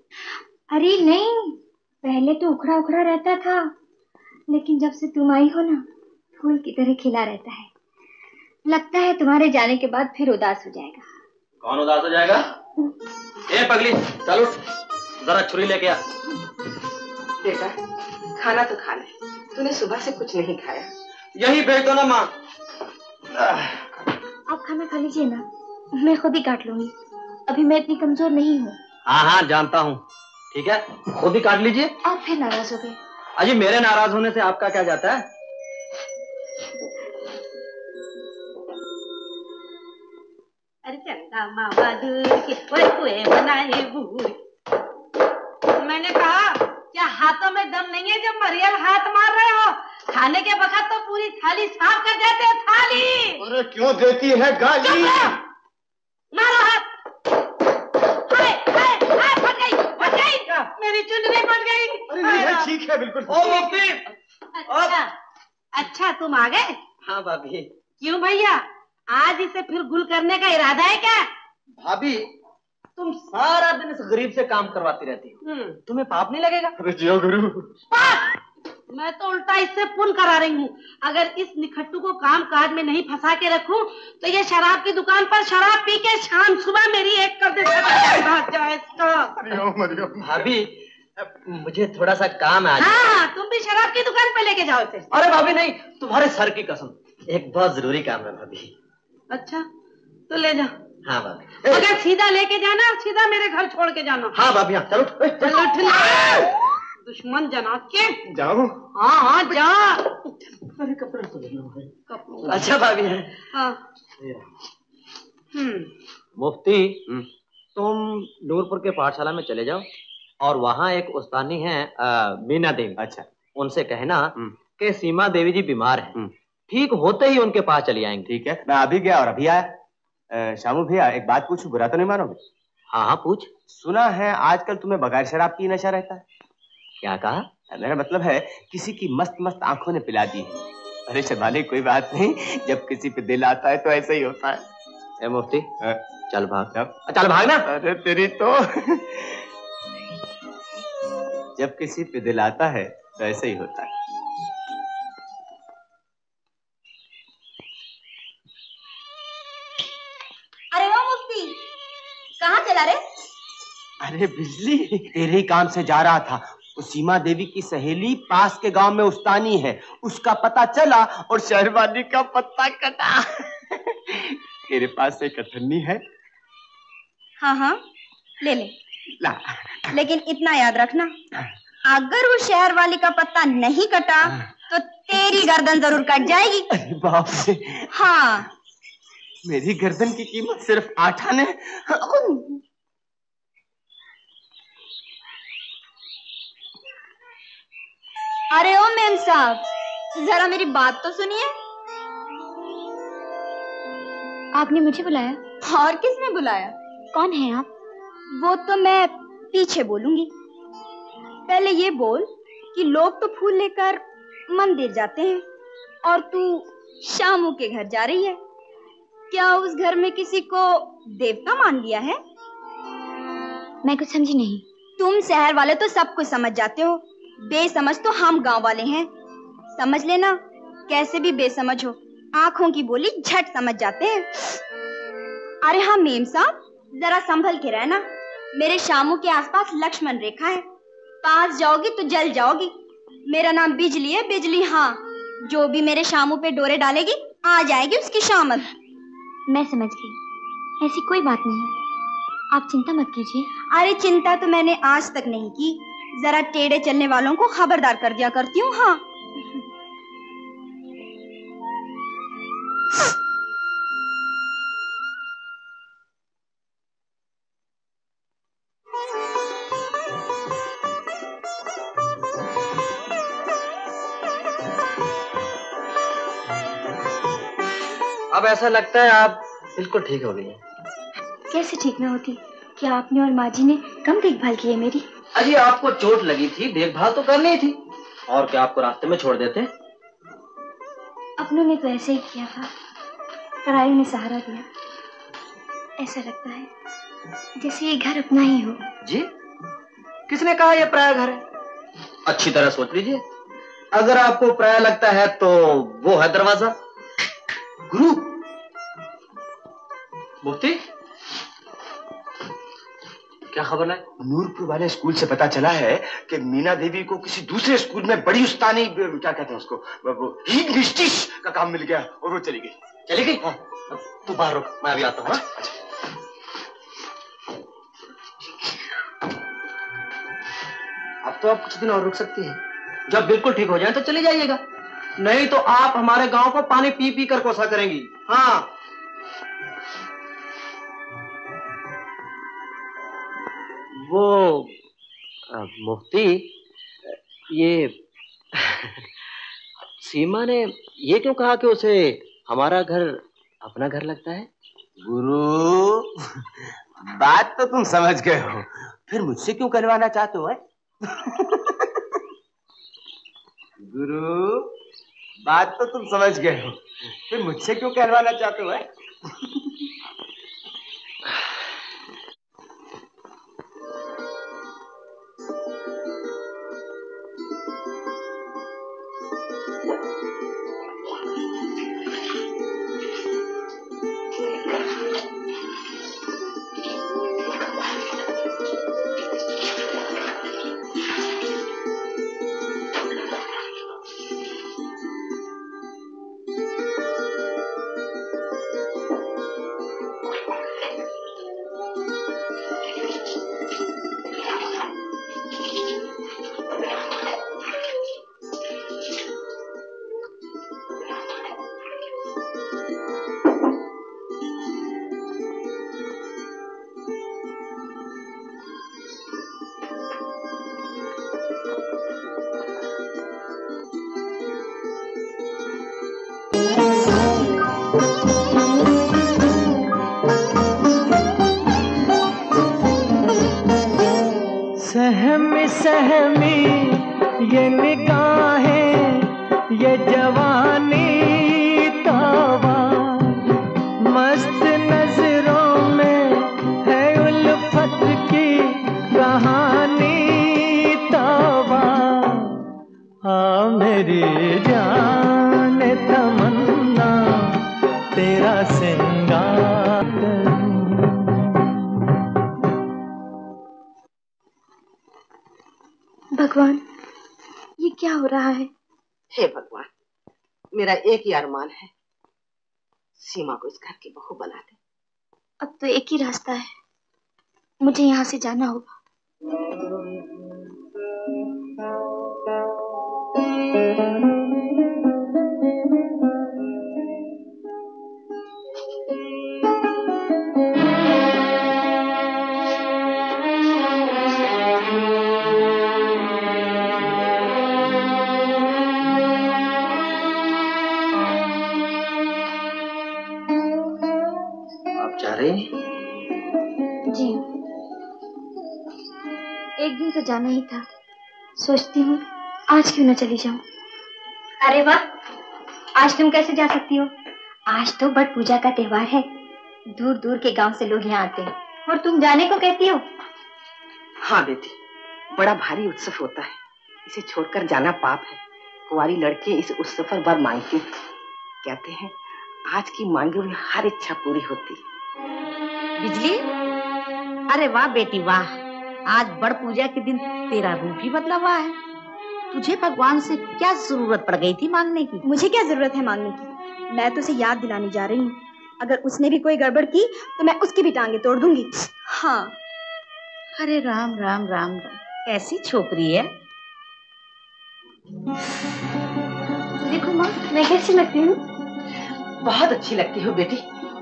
अरे नहीं। पहले तो उखड़ा उखड़ा रहता था। लेकिन जब से तुम आई हो ना फूल की तरह खिला रहता है। लगता है तुम्हारे जाने के बाद फिर उदास हो जाएगा। कौन उदास हो जाएगा? ए पगली चल उठ। जरा छुरी लेके आ। बेटा खाना तो खा ले तूने सुबह से कुछ नहीं खाया। यही भेज दो ना माँ। आप खाना खा लीजिए ना। मैं खुद ही काट लूँगी। अभी मैं इतनी कमज़ोर नहीं हूँ। हाँ हाँ जानता हूँ। ठीक है? खुद ही काट लीजिए। आप फिर नाराज़ हो गए। अजी मेरे नाराज़ होने से आपका क्या जाता है? अरे चंदा मामा दूर के कुए बनाए बूढ़ मैंने कहा क्या हाथों में दम नहीं है जब मरियल हाथ मार रहे हो खाने के वक्त तो पूरी थाली साफ़ कर देते हो थाली अरे क्यों देती है गाली मारो हाथ हाय हाय हाय फट गई फट गई मेरी चुनरी फट गई अरे ठीक है बिल्कुल ओ अच्छा अच्छा तुम आ गए हाँ भाभी क्यों भैया आज इसे फिर गुल करने का इरादा है क्या? भाभी तुम सारा दिन इस गरीब से काम करवाती रहती हो। तुम्हें पाप नहीं लगेगा? अरे जियो गुरु। मैं तो उल्टा इससे पुण्य करा रही हूँ। अगर इस निखट्टू को काम काज में नहीं फंसा के रखूँ तो ये शराब की दुकान पर शराब पी के शाम सुबह मेरी एक कर दे। भाग जाए इसका। भाभी मुझे थोड़ा सा काम है हाँ तुम भी शराब की दुकान पे लेके जाओ इसे। अरे भाभी नहीं तुम्हारे सर की कसम। एक बहुत ज़रूरी काम है भाभी। अच्छा तो ले जा। हाँ भाभी अगर सीधा लेके जाना सीधा मेरे घर छोड़ के जाना। हाँ भाभी हाँ चलो। चलो। ठीक दुश्मन जनाब के। जाओ। हाँ हाँ जा। अरे कपड़े तो लेना अच्छा भाभी है। हाँ हम्म। मुफ्ती तुम नूरपुर के पाठशाला में चले जाओ और वहाँ एक उस्तानी है मीना देवी। अच्छा। उनसे कहना कि सीमा देवी जी बीमार हैं। ठीक होते ही उनके पास चली आएँगे। ठीक है मैं अभी गया और अभी आया। शामू भैया एक बात पूछू? बुरा तो नहीं मानोगे? हाँ हाँ पूछ। सुना है आजकल तुम्हें बगैर शराब की नशा रहता है। क्या कहा? मेरा मतलब है किसी की मस्त मस्त आँखों ने पिला दी है। अरे शर्माने कोई बात नहीं जब किसी पे दिल आता है तो ऐसा ही होता है। ए मुफ्ती चल भाग। चल भाग ना अरे तेरी तो जब किसी पे दिल आता है तो ऐसा ही होता है अरे वो मुफ्ती कहाँ चला रे अरे बिजली तेरे ही काम से जा रहा था। सीमा देवी की सहेली पास के गाँव में उस्तानी है। उसका पता चला और शहरवानी का पत्ता कटा। तेरे पास एक अठन्नी है। हाँ हाँ ले ले। ला। लेकिन इतना याद रखना अगर वो शहर वाली का पत्ता नहीं कटा तो तेरी गर्दन ज़रूर कट जाएगी। अरे बाप रे। हाँ। मेरी गर्दन की कीमत सिर्फ़ आठ आने। अरे ओ मेम साहब जरा मेरी बात तो सुनिए। आपने मुझे बुलाया? और किसने बुलाया? कौन है आप? वो तो मैं पीछे बोलूँगी। पहले ये बोल कि लोग तो फूल लेकर मंदिर जाते हैं और तू शामू के घर जा रही है। क्या उस घर में किसी को देवता मान लिया है? मैं कुछ समझी नहीं। तुम शहर वाले तो सब कुछ समझ जाते हो। बेसमझ तो हम गाँव वाले हैं। समझ लेना कैसे भी बेसमझ हो। आँखों की बोली झट समझ जाते हैं। अरे हाँ मेम साहब जरा संभल के रहना। मेरे शामू के आसपास लक्ष्मण रेखा है। पास जाओगी तो जल जाओगी। मेरा नाम बिजली है बिजली हाँ। जो भी मेरे शामू पे डोरे डालेगी आ जाएगी उसकी शामत। मैं समझ गई। ऐसी कोई बात नहीं। आप चिंता मत कीजिए। अरे चिंता तो मैंने आज तक नहीं की। जरा टेढ़े चलने वालों को खबरदार कर दिया करती हूँ हाँ। अब ऐसा लगता है आप बिल्कुल ठीक हो गई हैं। कैसे ठीक ना होती? क्या आपने और माँ जी ने कम देखभाल की है मेरी? अजी आपको चोट लगी थी देखभाल तो करनी थी। और क्या आपको रास्ते में छोड़ देते? अपनों ने तो ऐसे ही किया था। परायों ने सहारा दिया। ऐसा लगता है जैसे ये घर अपना ही हो। जी? किसने कहा ये प्राय घर है? अच्छी तरह सोच लीजिए। अगर आपको प्राय लगता है तो वो है दरवाज़ा। गुरु! मुफ्ती क्या खबर है? नूरपुर वाले स्कूल से पता चला है कि मीना देवी को किसी दूसरे स्कूल में बड़ी उस्तानी क्या कहते हैं उसको मिस्टिस का काम मिल गया और वो चली गई। चली गई? हाँ। तू बाहर रुक, मैं अभी आता हूँ हाँ? अब तो आप कुछ दिन और रुक सकती हैं। जब बिल्कुल ठीक हो जाए तो चले जाइएगा। नहीं तो आप हमारे गाँव को पानी पी पी कर कोसा करेंगी। हाँ। वो मुफ्ती, ये, सीमा ने ये क्यों कहा कि उसे हमारा घर, अपना घर लगता है? गुरु, बात तो तुम समझ गए हो। फिर मुझसे क्यों करवाना चाहते हो गुरु, बात तो तुम समझ गए हो। फिर मुझसे क्यों कहलवाना चाहते हो? है? मेरा एक ही अरमान है। सीमा को इस घर की बहू बना दे। अब तो एक ही रास्ता है। मुझे यहाँ से जाना होगा। दिन तो जाना ही था। सोचती हूँ आज क्यों न चली जाऊँ? अरे वाह आज तुम कैसे जा सकती हो? आज तो बट पूजा का त्योहार है। दूर दूर के गाँव से लोग यहाँ आते हैं। और तुम जाने को कहती हो? हाँ बेटी बड़ा भारी उत्सव होता है। इसे छोड़कर जाना पाप है। कुंवारी लड़के इस उत्सव पर वर मांगती कहते हैं आज की मांगी हुई हर इच्छा पूरी होती बिजली? अरे वाह बेटी वाह। आज बड़ पूजा के दिन तेरा रूप ही बदला हुआ है। तुझे भगवान से क्या ज़रूरत पड़ गई थी मांगने की? मुझे क्या ज़रूरत है मांगने की? मैं तो उसे याद दिलाने जा रही हूँ। अगर उसने भी कोई गड़बड़ की तो मैं उसकी भी टांगे तोड़ दूँगी। हाँ। अरे राम राम राम राम। कैसी छोकरी है। देखो माँ मैं कैसी लगती हूँ? बहुत अच्छी लगती हो बेटी।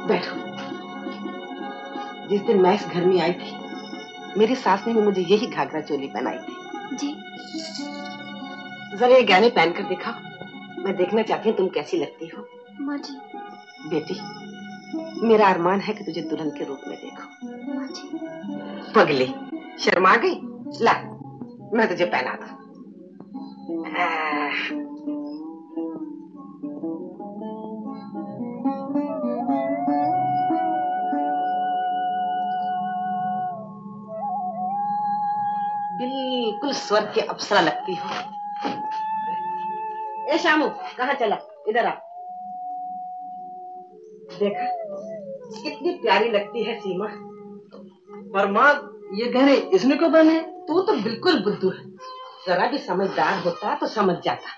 बैठो। जिस दिन मैं इस घर में आई थी मेरी सास ने भी मुझे यही घाघरा चोली पहनाई थी। जी। जरा ये गहने पहन कर दिखाओ। मैं देखना चाहती हूँ तुम कैसी लगती हो। माँ जी। बेटी मेरा अरमान है कि तुझे दुल्हन के रूप में देखो। माँ जी। पगली शर्मा गई? ला मैं तुझे पहना दूँ बिल्कुल स्वर्ग के अप्सरा लगती हो। ए शामू कहाँ चला? इधर आ। देखा कितनी प्यारी लगती है सीमा। पर माँ ये गहरे इसने क्यों पहने तू तो बिल्कुल बुद्धू है। जरा भी समझदार होता तो समझ जाता।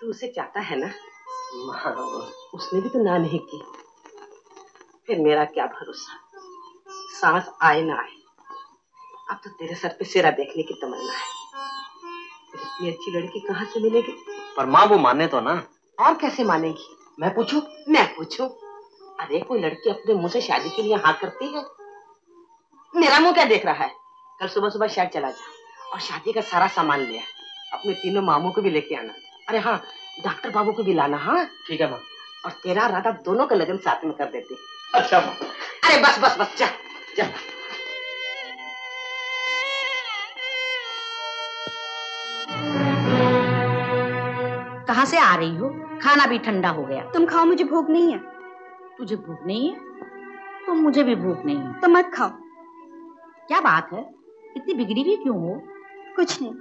तू उसे चाहता है ना? माँ उसने भी तो ना नहीं की। फिर मेरा क्या भरोसा? सांस आए ना आए। अब तो तेरे सर पे सिरा देखने की तमन्ना है। इतनी अच्छी लड़की कहाँ से मिलेगी? पर माँ वो माने तो ना। और कैसे मानेगी? मैं पूछूँ? मैं पूछूँ। अरे कोई लड़की अपने मुँह से शादी के लिए हाँ करती है? मेरा मुँह क्या देख रहा है? कल सुबह सुबह शहर चला जा और शादी का सारा सामान ले आ। अपने तीनों मामों को भी लेके आना। अरे हाँ डॉक्टर बाबू को भी लाना हाँ? ठीक है माँ। और तेरा राधा दोनों का लगन साथ में कर देती। अच्छा माँ। अरे बस बस बस जा जा। कहाँ से आ रही हो? खाना भी ठंडा हो गया। तुम खाओ मुझे भूख नहीं है। तुझे भूख नहीं है? तो मुझे भी भूख नहीं है। तो मत खाओ। क्या बात है? इतनी बिगड़ी हुई क्यों हो? कुछ नहीं।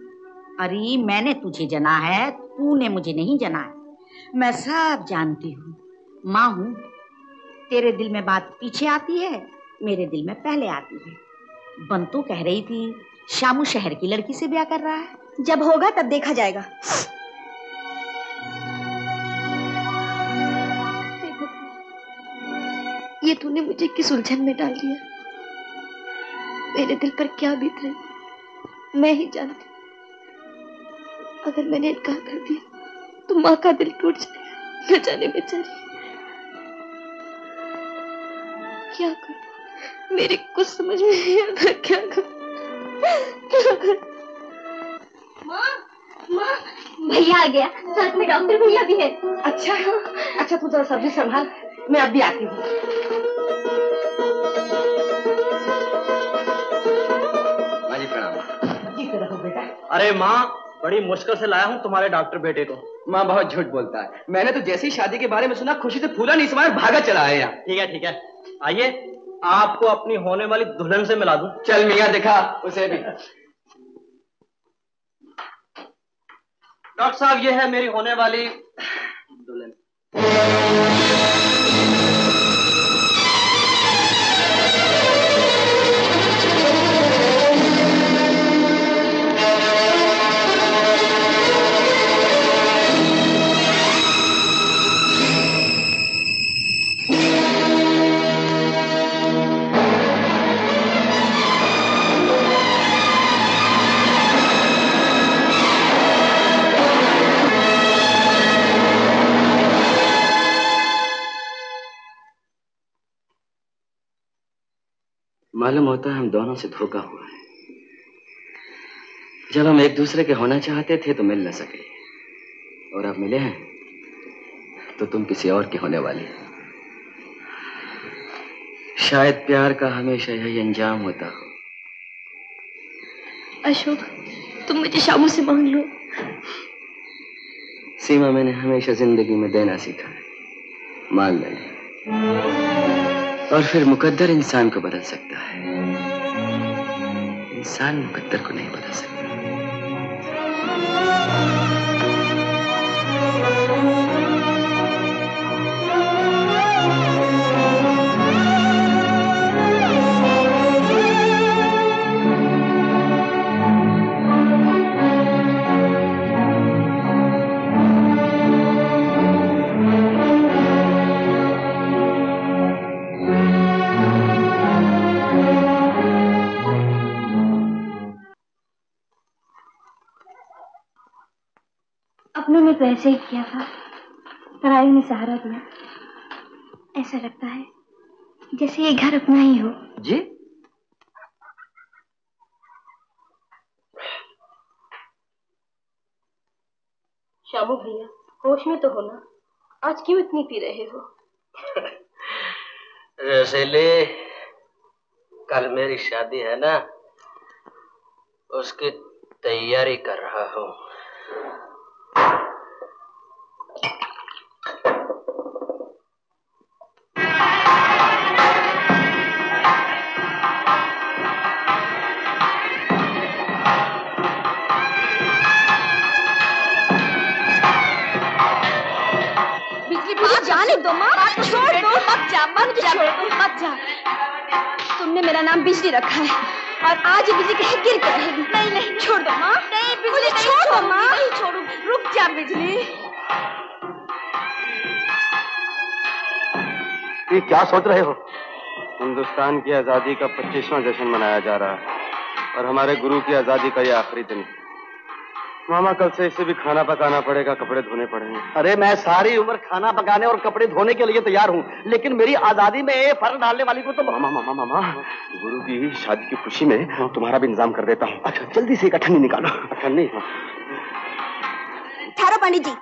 अरे मैंने तुझे जना है तूने मुझे नहीं जना है। मैं सब जानती हूँ। माँ हूँ। तेरे दिल में बात पीछे आती है मेरे दिल में पहले आती है। बंतु कह रही थी शामू शहर की लड़की से ब्याह कर रहा है। जब होगा तब देखा जाएगा। ये तूने मुझे किस उलझन में डाल दिया? मेरे दिल पर क्या बीत रही? मैं ही जानती अगर मैंने इनकार कर दिया तो माँ का दिल टूट जाएगा न जाने बेचारी क्या करूँ? मेरे कुछ समझ में नहीं आता क्या करूँ? क्या करूँ? माँ माँ। भैया आ गया। साथ में डॉक्टर भैया भी है। अच्छा अच्छा तू जरा सब्ज़ी संभाल। मैं अभी आती हूँ। जी प्रणाम। जीते रहो बेटा। अरे माँ बड़ी मुश्किल से लाया हूँ तुम्हारे डॉक्टर बेटे को। माँ बहुत झूठ बोलता है। मैंने तो जैसे ही शादी के बारे में सुना खुशी से फूला नहीं समाया भागा चला आया ठीक है ठीक है। आइए आपको अपनी होने वाली दुल्हन से मिला दूँ। चल मियाँ दिखा उसे भी। डॉक्टर साहब ये है मेरी होने वाली दुल्हन। Música मालूम होता है हम दोनों से धोखा हुआ है। जब हम एक दूसरे के होना चाहते थे तो मिल न सके। और अब मिले हैं तो तुम किसी और के होने वाली हो। शायद प्यार का हमेशा यही अंजाम होता हो। अशोक तुम मुझे शामू से मांग लो। सीमा मैंने हमेशा ज़िंदगी में देना सीखा है। मांगना नहीं और फिर मुकद्दर इंसान को बदल सकता है। इंसान मुकद्दर को नहीं बदल सकता। ऐसे ही किया था। पराई ने सहारा दिया। ऐसा लगता है जैसे ये घर अपना ही हो। जी? श्यामू भैया होश में तो हो ना? आज क्यों इतनी पी रहे हो? रसीले कल मेरी शादी है ना? उसकी तैयारी कर रहा हूँ। छोड़ दो मत जा मत जा। मत जा। तुमने मेरा नाम बिजली रखा है और आज बिजली कहीं गिर के रहेगी। नहीं नहीं। छोड़ दो माँ। नहीं बिजली छोड़ दो माँ। नहीं छोड़ू रुक जा बिजली। ये क्या सोच रहे हो? हिंदुस्तान की आज़ादी का पच्चीसवां जश्न मनाया जा रहा है और हमारे गुरु की आज़ादी का ये आखिरी दिन है। मामा कल से इसे भी खाना पकाना पड़ेगा कपड़े धोने पड़ेंगे। अरे मैं सारी उम्र खाना पकाने और कपड़े धोने के लिए तैयार हूँ लेकिन मेरी आज़ादी में फ़र्क डालने वाली को तो मामा मामा मामा गुरु की शादी की खुशी में तुम्हारा भी इंतज़ाम कर देता हूँ। अच्छा जल्दी से एक अठन्नी निकालो। अठन्नी? ठहरो पंडित जी।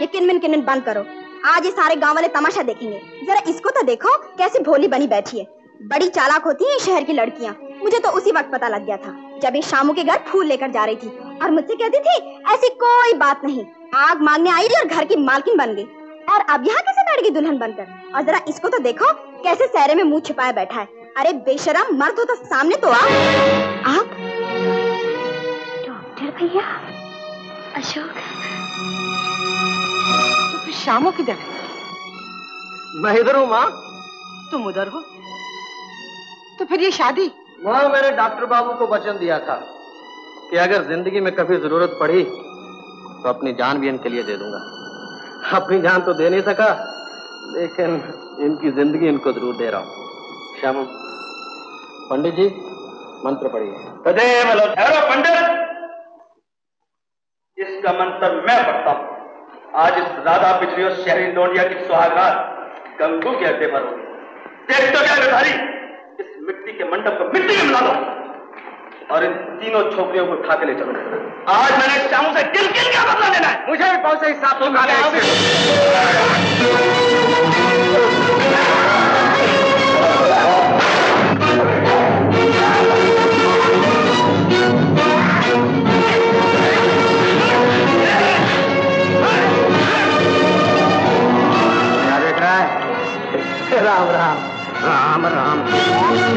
ये किनमिन किनमिन बंद करो। आज ये सारे गाँव वाले तमाशा देखेंगे। जरा इसको तो देखो कैसी भोली बनी बैठी है। बड़ी चालाक होती है शहर की लड़कियाँ। मुझे तो उसी वक्त पता लग गया था जब ये शामू के घर फूल लेकर जा रही थी और मुझसे कहती थी ऐसी कोई बात नहीं आग मांगने आई थी और घर की मालकिन बन गई। और अब यहाँ कैसे बैठ गई दुल्हन बनकर? और जरा इसको तो देखो कैसे सहरे में मुँह छिपाए बैठा है। अरे बेशरम मर्द हो तो सामने तो आ। आप? डॉक्टर भैया? अशोक? तो फिर शामो किधर मैं इधर हूँ माँ। तुम उधर हो। तो फिर ये शादी? माँ मैंने डॉक्टर बाबू को वचन दिया था कि अगर ज़िंदगी में कभी ज़रूरत पड़ी तो अपनी जान भी इनके लिए दे दूँगा। अपनी जान तो दे नहीं सका लेकिन इनकी ज़िंदगी इनको ज़रूर दे रहा हूँ। श्याम पंडित जी मंत्र पढ़िए। ठहरो पंडित। इसका मंत्र मैं पढ़ता हूँ। आज इस राधा और शहरी लोनिया की सुहागरात गंगू के अड्डे पर होगी। देख तो क्या इस मिट्टी के मंडप को मिट्टी में मिला दो। और इन तीनों छोकरियों को उठा के ले चलो। आज मैंने शामू से किल किल का बदला लेना है। मुझे भी बहुत से हिसाब से क्या देख रहा है? राम राम। राम राम।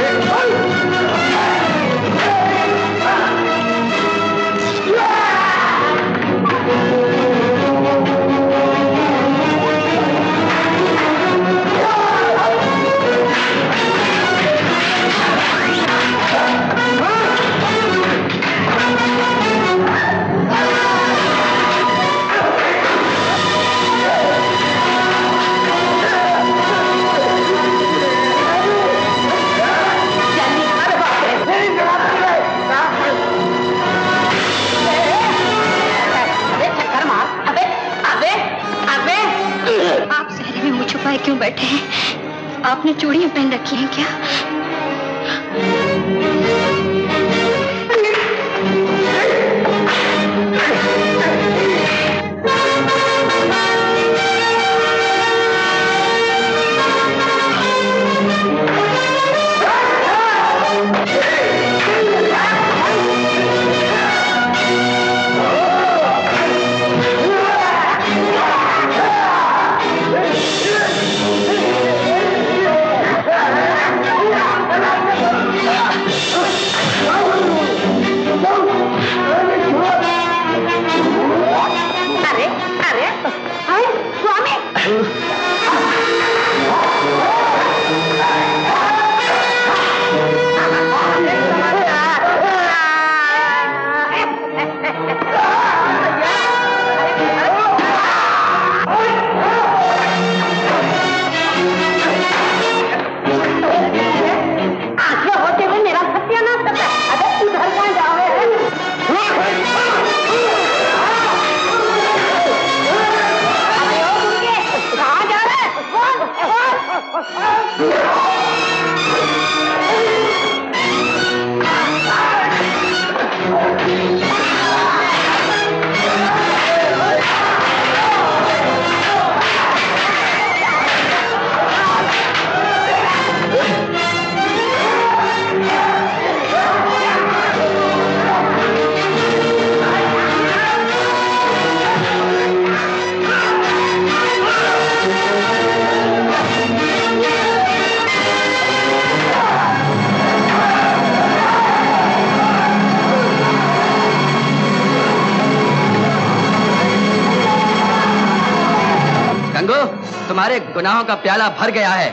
गुनाहों का प्याला भर गया है।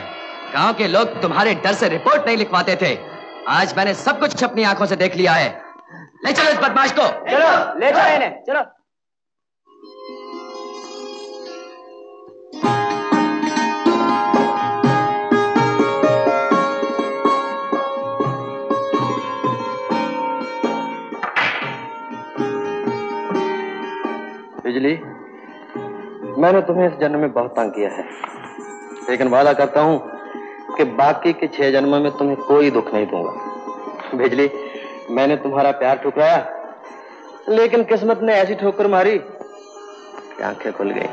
गाँव के लोग तुम्हारे डर से रिपोर्ट नहीं लिखवाते थे। आज मैंने सब कुछ अपनी आँखों से देख लिया है। ले चलो इस बदमाश को। चलो ले चलो इन्हें। चलो। बिजली मैंने तुम्हें इस जन्म में बहुत तंग किया है। लेकिन वादा करता हूँ कि बाकी के छह जन्मों में तुम्हें कोई दुख नहीं दूँगा। बिजली मैंने तुम्हारा प्यार ठुकराया, लेकिन किस्मत ने ऐसी ठोकर मारी कि आँखें खुल गई।